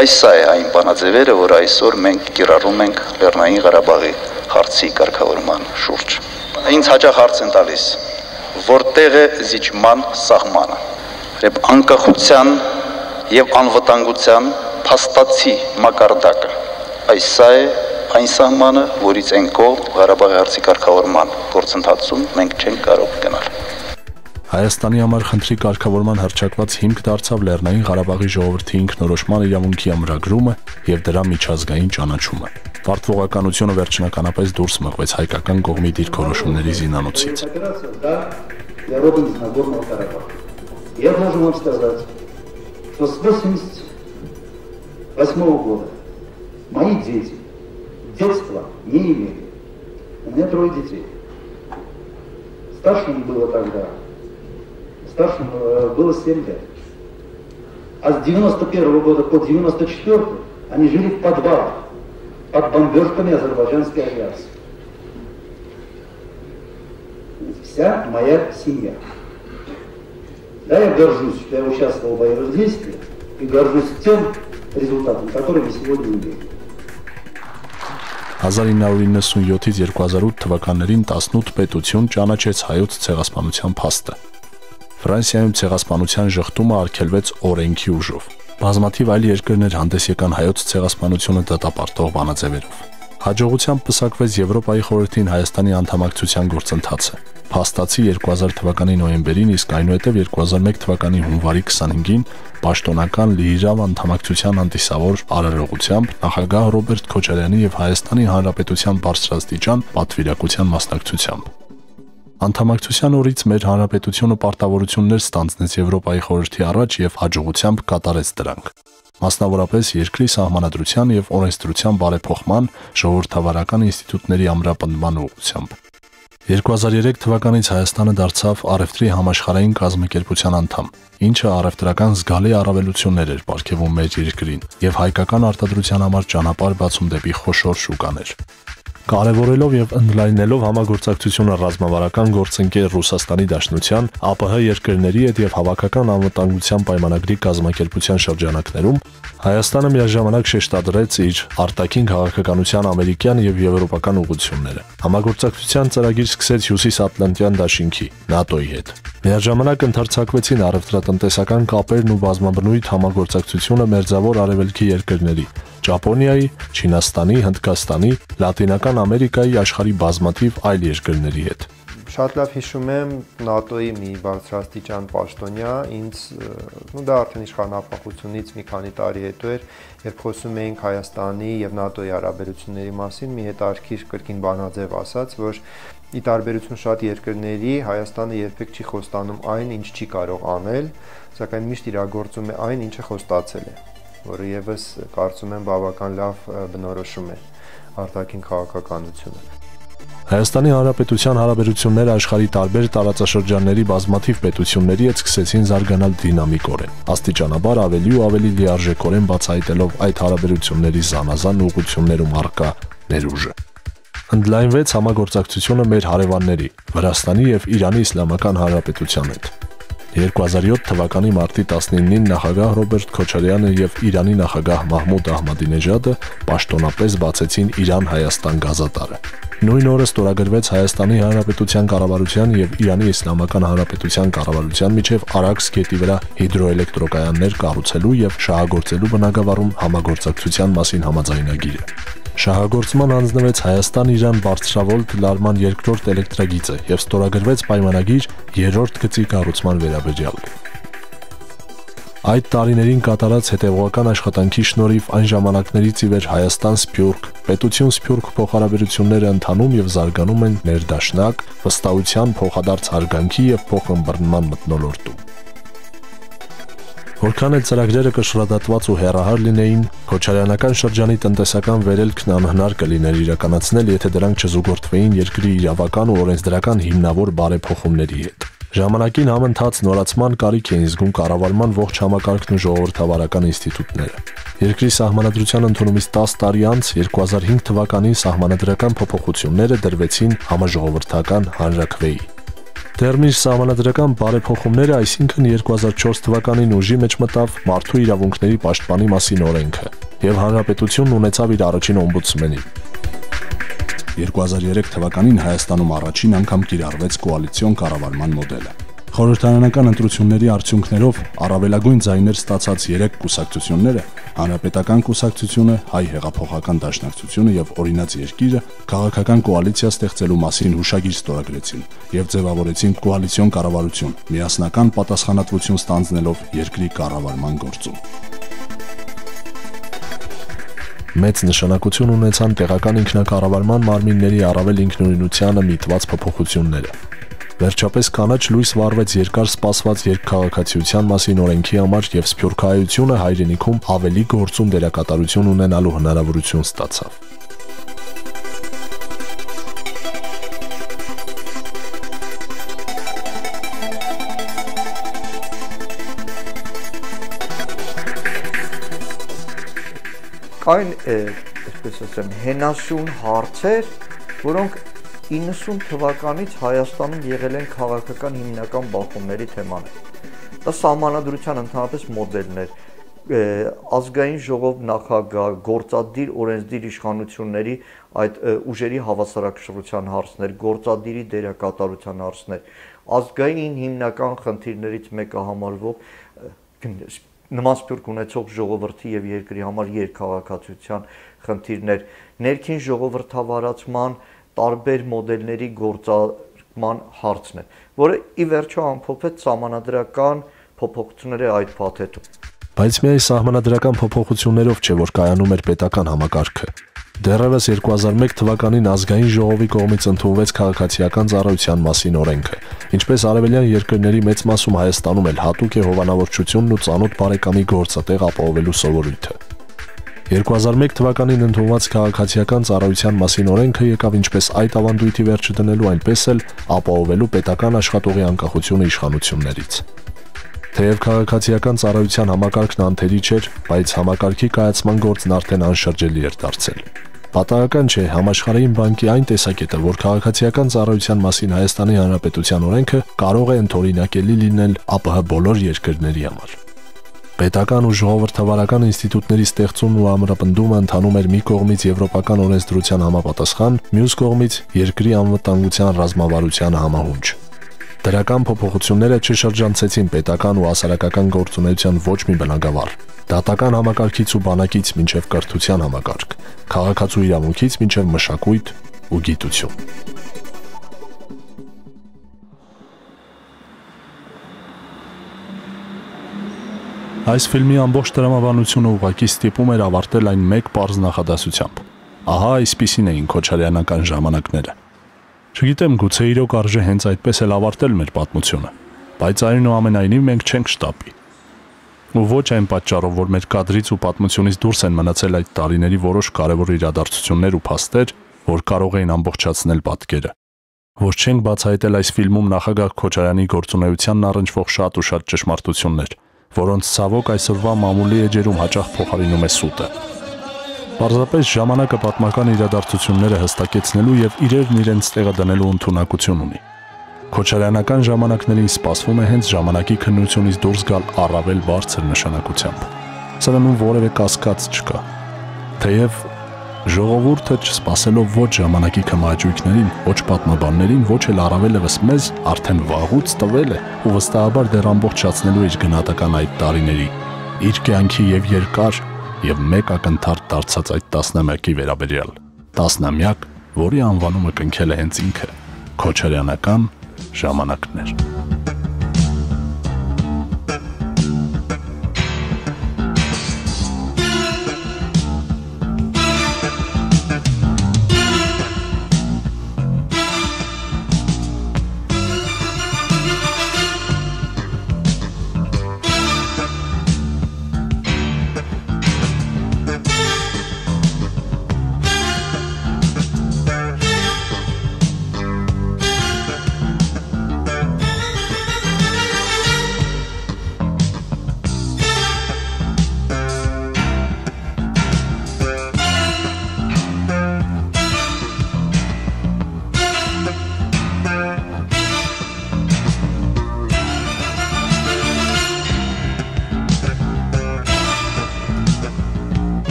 Այս սա է այն բանաձևերը, որ այսօր մենք կիրառում ենք Լեռնային Ղարաբաղի հարցի կարգավորման շուրջ։ Ինձ հաճախ հարց են տալիս, որտեղ է զիջման սահմանը։ Երբ անկախության եւ անվտանգության փաստացի մակարդակը Այս սա է այն սահմանը, որից այն կողմ Ղարաբաղի հարցի կարգավորման գործընթացում մենք չենք կարող գնալ։ Հայաստանի համար խնդրի կարգավորման հրճակված հիմք դարձավ Լեռնային Ղարաբաղի ժողովրդի ինքնորոշման իրավունքի ամրագրումը եւ դրա միջազգային ճանաչումը։ Պարտվողականությունը վերջնականապես դուրս մղվեց հայկական կողմի դիրքորոշումների զինանոցից։ Я должен вам сказать, что с 88 года Мои дети детства не имели. У меня трое детей. Старшему было тогда, старшему э, было 7 лет. А с 91 -го года по 94 они жили в подвалах под бомбежками азербайджанской авиации. Вся моя семья. Да, я горжусь, что я участвовал в боевых действиях и горжусь тем результатом, который мы сегодня имеем. 1997-ից 2008 թվականներին 18 պետություն ճանաչեց հայոց ցեղասպանության փաստը։ Ֆրանսիայում ցեղասպանության ժխտումը արգելվեց օրենքի ուժով։ Բազմաթիվ այլ երկրներ հանդես եկան հայոց ցեղասպանությունը դատապարտող բանաձևերով։ Հաջողությամբ պսակվեց Եվրոպայի խորհրդին Հայաստանի անդամակցության գործընթացը։ Փաստացի 2000 թվականի նոյեմբերին, իսկ այնուհետև 2001 թվականի հունվարի 25-ին պաշտոնական լիիրավ անդամակցության անտիսավոր արարողությամբ նախագահ Ռոբերտ Քոչարյանի եւ Հայաստանի Հանրապետության բարձրաստիճան պատվիրակության մասնակցությամբ։ Անդամակցության օրից մեր հանրապետությունը պարտավորություններ ստանձնեց Եվրոպայի խորհրդի առաջ եւ հաջողությամբ կատարեց դրանք մասնավորապես երկրի սահմանադրության եւ օրենսդրության բարեփոխման ժողովրդավարական ինստիտուտների ամրապնդման ուղղությամբ։ 2003 թվականից Հայաստանը դարձավ Արևտրի համաշխարհային կազմակերպության անդամ, ինչը առևտրական զգալի առավելություններ էր ապարգևում մեր երկրին եւ հայկական արտադրության համար ճանապարհ բացում դեպի խոշոր շուկաներ։ Կարևորելով եւ ընդլայնելով համագործակցությունը ռազմավարական գործընկեր Ռուսաստանի Դաշնության, ԱՊՀ երկրների հետ եւ հավաքական անվտանգության պայմանագրի կազմակերպության շրջանակներում Հայաստանը միաժամանակ շեշտադրեց իր արտաքին քաղաքականության ամերիկյան եւ եվրոպական ուղղությունները։ Համագործակցության ծրագիր սկսեց Հյուսիսատլանտյան դաշինքի ՆԱՏՕ-ի հետ։ Միաժամանակ ընդարձակվեցին առևտրատնտեսական կապերն ու բազմաբնույթ համագործակցությունը մերձավոր արևելքի երկրների՝ Ճապոնիայի, Չինաստանի, Հնդկաստանի, Լատինական Ամերիկայի աշխարհի բազմաթիվ այլ երկրների հետ։ Շատ լավ հիշում եմ ՆԱՏՕ-ի մի բարձրաստիճան պաշտոնյա ինձ ու դա արդեն իշխանապահությունից մի քանի տարի հետո էր, երբ խոսում էինք Հայաստանի եւ ՆԱՏՕ-ի հարաբերությունների մասին, մի հետարքիր կրկին բանաձև ասաց, որ ի տարբերություն շատ երկրների Հայաստանը երբեք չի խոստանում այն, ինչ չի կարող անել, սակայն միշտ իրագործում է այն, ինչը խոստացել է, որը եւս կարծում եմ բավական լավ բնորոշում է արտաքին քաղաքականությունը։ Հայաստանի Հանրապետության հարաբերությունները աշխարհի տարբեր տարածաշրջանների բազմաթիվ պետությունների հետ սկսեցին զարգանալ դինամիկորեն, աստիճանաբար ավելի ու ավելի լիարժեքորեն բացահայտելով այդ հարաբերությունների զանազան ուղղություններում արկա ներուժը։ Ընդլայնվեց համագործակցությունը մեր հարևանների Վրաստանի եւ Իրանի Իսլամական Հանրապետության հետ։ 2007 թվականի մարտի 19-ին նախագահ Ռոբերտ Քոչարյանը եւ Իրանի նախագահ Մահմուդ Ահմադինեժադը պաշտոնապես բացեցին Իրան-Հայաստան գազատարը։ Նույն օրը ստորագրվեց Հայաստանի Հանրապետության կառավարության եւ Իրանի Իսլամական Հանրապետության կառավարության միջև Արաքս գետի վրա հիդրոէլեկտրոկայաններ կառուցելու եւ շահագործելու բնագավառում համագործակցության մասին համաձայնագիրը։ Շահագործման հանձնվեց Հայաստան-Իրան բարձրավոլտ լարման երկրորդ էլեկտրագիծը եւ ստորագրվեց պայմանագիր երրորդ գծի կառուցման վերաբերյալ։ Այդ տարիներին կատարած հետևողական աշխատանքի շնորհիվ այն ժամանակներից ի վեր Հայաստան-Սփյուռք, պետություն-Սփյուռք փոխհարաբերությունները ընթանում եւ զարգանում են ներդաշնակ, վստահության փոխադարձ հարգանքի եւ փոխըմբռնման մթնոլորտում։ Որքան էլ ծրագրերը կշռադատված ու հերահար լինեին, Քոչարյանական շրջանի տնտեսական վերելքն անհնար կլիներ իրականացնել, եթե դրանք չզուգորդվեին երկրի իրավական ու օրենսդրական հիմնավոր բարեփոխումների հետ։ Ժամանակին համընթաց նորացման կարիք էին զգում կառավարման ողջ համակարգն ու ժողովրդավարական ինստիտուտները։ Երկրի սահմանադրության ընդունումից 10 տարի անց 2005 թվականին սահմանադրական փոփոխությունները դրվեցին համաժողովրդական հանրակրվեի։ Դերմիր սահմանադրական բարեփոխումները, այսինքն 2004 թվականին ուժի մեջ մտավ Մարդու իրավունքների պաշտպանի մասին օրենքը, եւ հանրապետությունն ունեցավ իր առաջին օմբուդսմենին։ 2003 թվականին Հայաստանում առաջին անգամ կիրառվեց կոալիցիոն կառավարման մոդելը։ Խորհրդարանական ընտրությունների արդյունքներով առավելագույն ձայներ ստացած 3 կուսակցությունները Հանրապետական կուսակցությունը, Հայ հեղափոխական դաշնակցությունը եւ Օրինաց երկիրը քաղաքական կոալիցիա ստեղծելու մասին հուշագիր ստորագրեցին եւ ձևավորեցին կոալիցիոն կառավարություն, միասնական պատասխանատվություն ստանձնելով երկրի կառավարման գործում մեծ նշանակություն ունեցան տեղական ինքնակառավարման մարմինների առավել ինքնուրույնությանը միտված փոփոխությունները։ Վերջապես կանաչ լույս վառվեց երկար սպասված երկքաղաքացիության մասին օրենքի համար եւ սփյուռքահայությունը հայրենիքում ավելի գործուն դերակատարություն ունենալու հնարավորություն ստացավ։ Կային, այսպես ասեմ, հենասյուն հարցեր, որոնք 90 թվականից Հայաստանում եղել են քաղաքական հիմնական բախումների թեմաներ։ Դա սահմանադրության ընդհանրապես մոդելներ, ազգային ժողով նախագահ, գործադիր օրենսդիր իշխանությունների այդ ուժերի հավասարակշռության հարցներ, գործադիրի դերակատարության հարցներ, ազգային հիմնական խնդիրներից մեկը համարվող նման սփյուռք ունեցող ժողովրդի եւ երկրի համար երկհաղաքացիության խնդիրներ, ներքին ժողովրդավարացման տարբեր մոդելների գործարկման հարցն է, որը ի վերջո ամփոփեց սահմանադրական փոփոխությունների այդ փաթեթում։ Բայց միայն սահմանադրական փոփոխություններով չէ, որ կայանում էր պետական համակարգը։ Դեռևս 2001 թվականին ազգային ժողովի կողմից ընդունվեց քաղաքացիական ծառայության մասին օրենքը, ինչպես արևելյան երկրների մեծ մասում Հայաստանում էլ հատուկ է հովանավորչությունն ու ծանոթ բարեկամի գործատեղ ապահովելու սովորույթը։ 2001 թվականին ընդունված քաղաքացիական ծառայության մասին օրենքը եկավ ինչպես այդ ավանդույթի վերջը դնելու, այնպես էլ ապահովելու պետական աշխատողի անկախությունը իշխանություններից։ Թեև քաղաքացիական ծառայության համակարգն անթերի չէր, բայց համակարգի կայացման գործն արդեն անշրջելի էր դարձել։ Պատահական չէ համաշխարհային բանկի այն տեսակետը, որ քաղաքացիական ծառայության մասին Հայաստանի Հանրապետության օրենքը կարող է ընդօրինակելի լինել ԱՊՀ բոլոր երկրների համար։ Պետական ու ժողովրդավարական ինստիտուտների ստեղծումն ու ամրապնդումը ընթանում էր մի կողմից եվրոպական օրենսդրության համապատասխան, մյուս կողմից երկրի անվտանգության ռազմավարությանը համահունչ։ Դրական փոփոխությունները չշրջանցեցին պետական ու հասարակական գործունեության ոչ մի բնագավառ։ Դատական համակարգից ու բանակից մինչև կրթության համակարգ, քաղաքացու իրավունքից մինչև մշակույթ ու գիտություն։ Այս ֆիլմի ամբողջ դրամաբանությունը ուղակի ստիպում էր ավարտել այն մեկ པարզ նախադասությամբ։ Ահա այսպիսին էին քոչարյանական ժամանակները։ Չգիտեմ, գուցե իրոք արժե հենց այդպես էլ ավարտել մեր պատմությունը, բայց այնուամենայնիվ մենք չենք շտապի։ Ու ոչ այն պատճառով, որ մեր կադրից ու պատմությունից դուրս են մնացել այդ տարիների որոշ կարևոր իրադարձություններ ու փաստեր, որ կարող էին ամբողջացնել պատկերը։ Որ չենք բացահայտել այս ֆիլմում նախագահ Քոչարյանի գործունեությանն առնչվող շատ ու շատ ճշմարտություններ, որոնց ցավոք այսօրվա մամուլի էջերում հաճախ փոխարինում է սուտը։ Պարզապես ժամանակը պատմական իրադարձությունները հստակեցնելու եւ իրերն իրենց տեղը դնելու ընդունակություն ունի։ Քոչարյանական ժամանակներին սպասվում է հենց ժամանակի քննությունից դուրս գալ առավել բարձր նշանակությամբ։ Սրանում որևէ կասկած չկա։ Թեև ժողովուրդը չսպասելով ոչ ժամանակի կմաճույքներին, ոչ պատմաբաններին, ոչ էլ առավել եւս մեզ արդեն վաղուց տվել է ու վստահաբար դեռ ամբողջացնելու իր գնահատական այդ տարիների. իր կյանքի եւ երկար եւ մեկ ակնթարթ դարձած այդ տասնամյակի վերաբերյալ։ Տասնամյակ, որի անվանումը կնքել է հենց ինքը՝ Քոչարյանական ժամանակներ։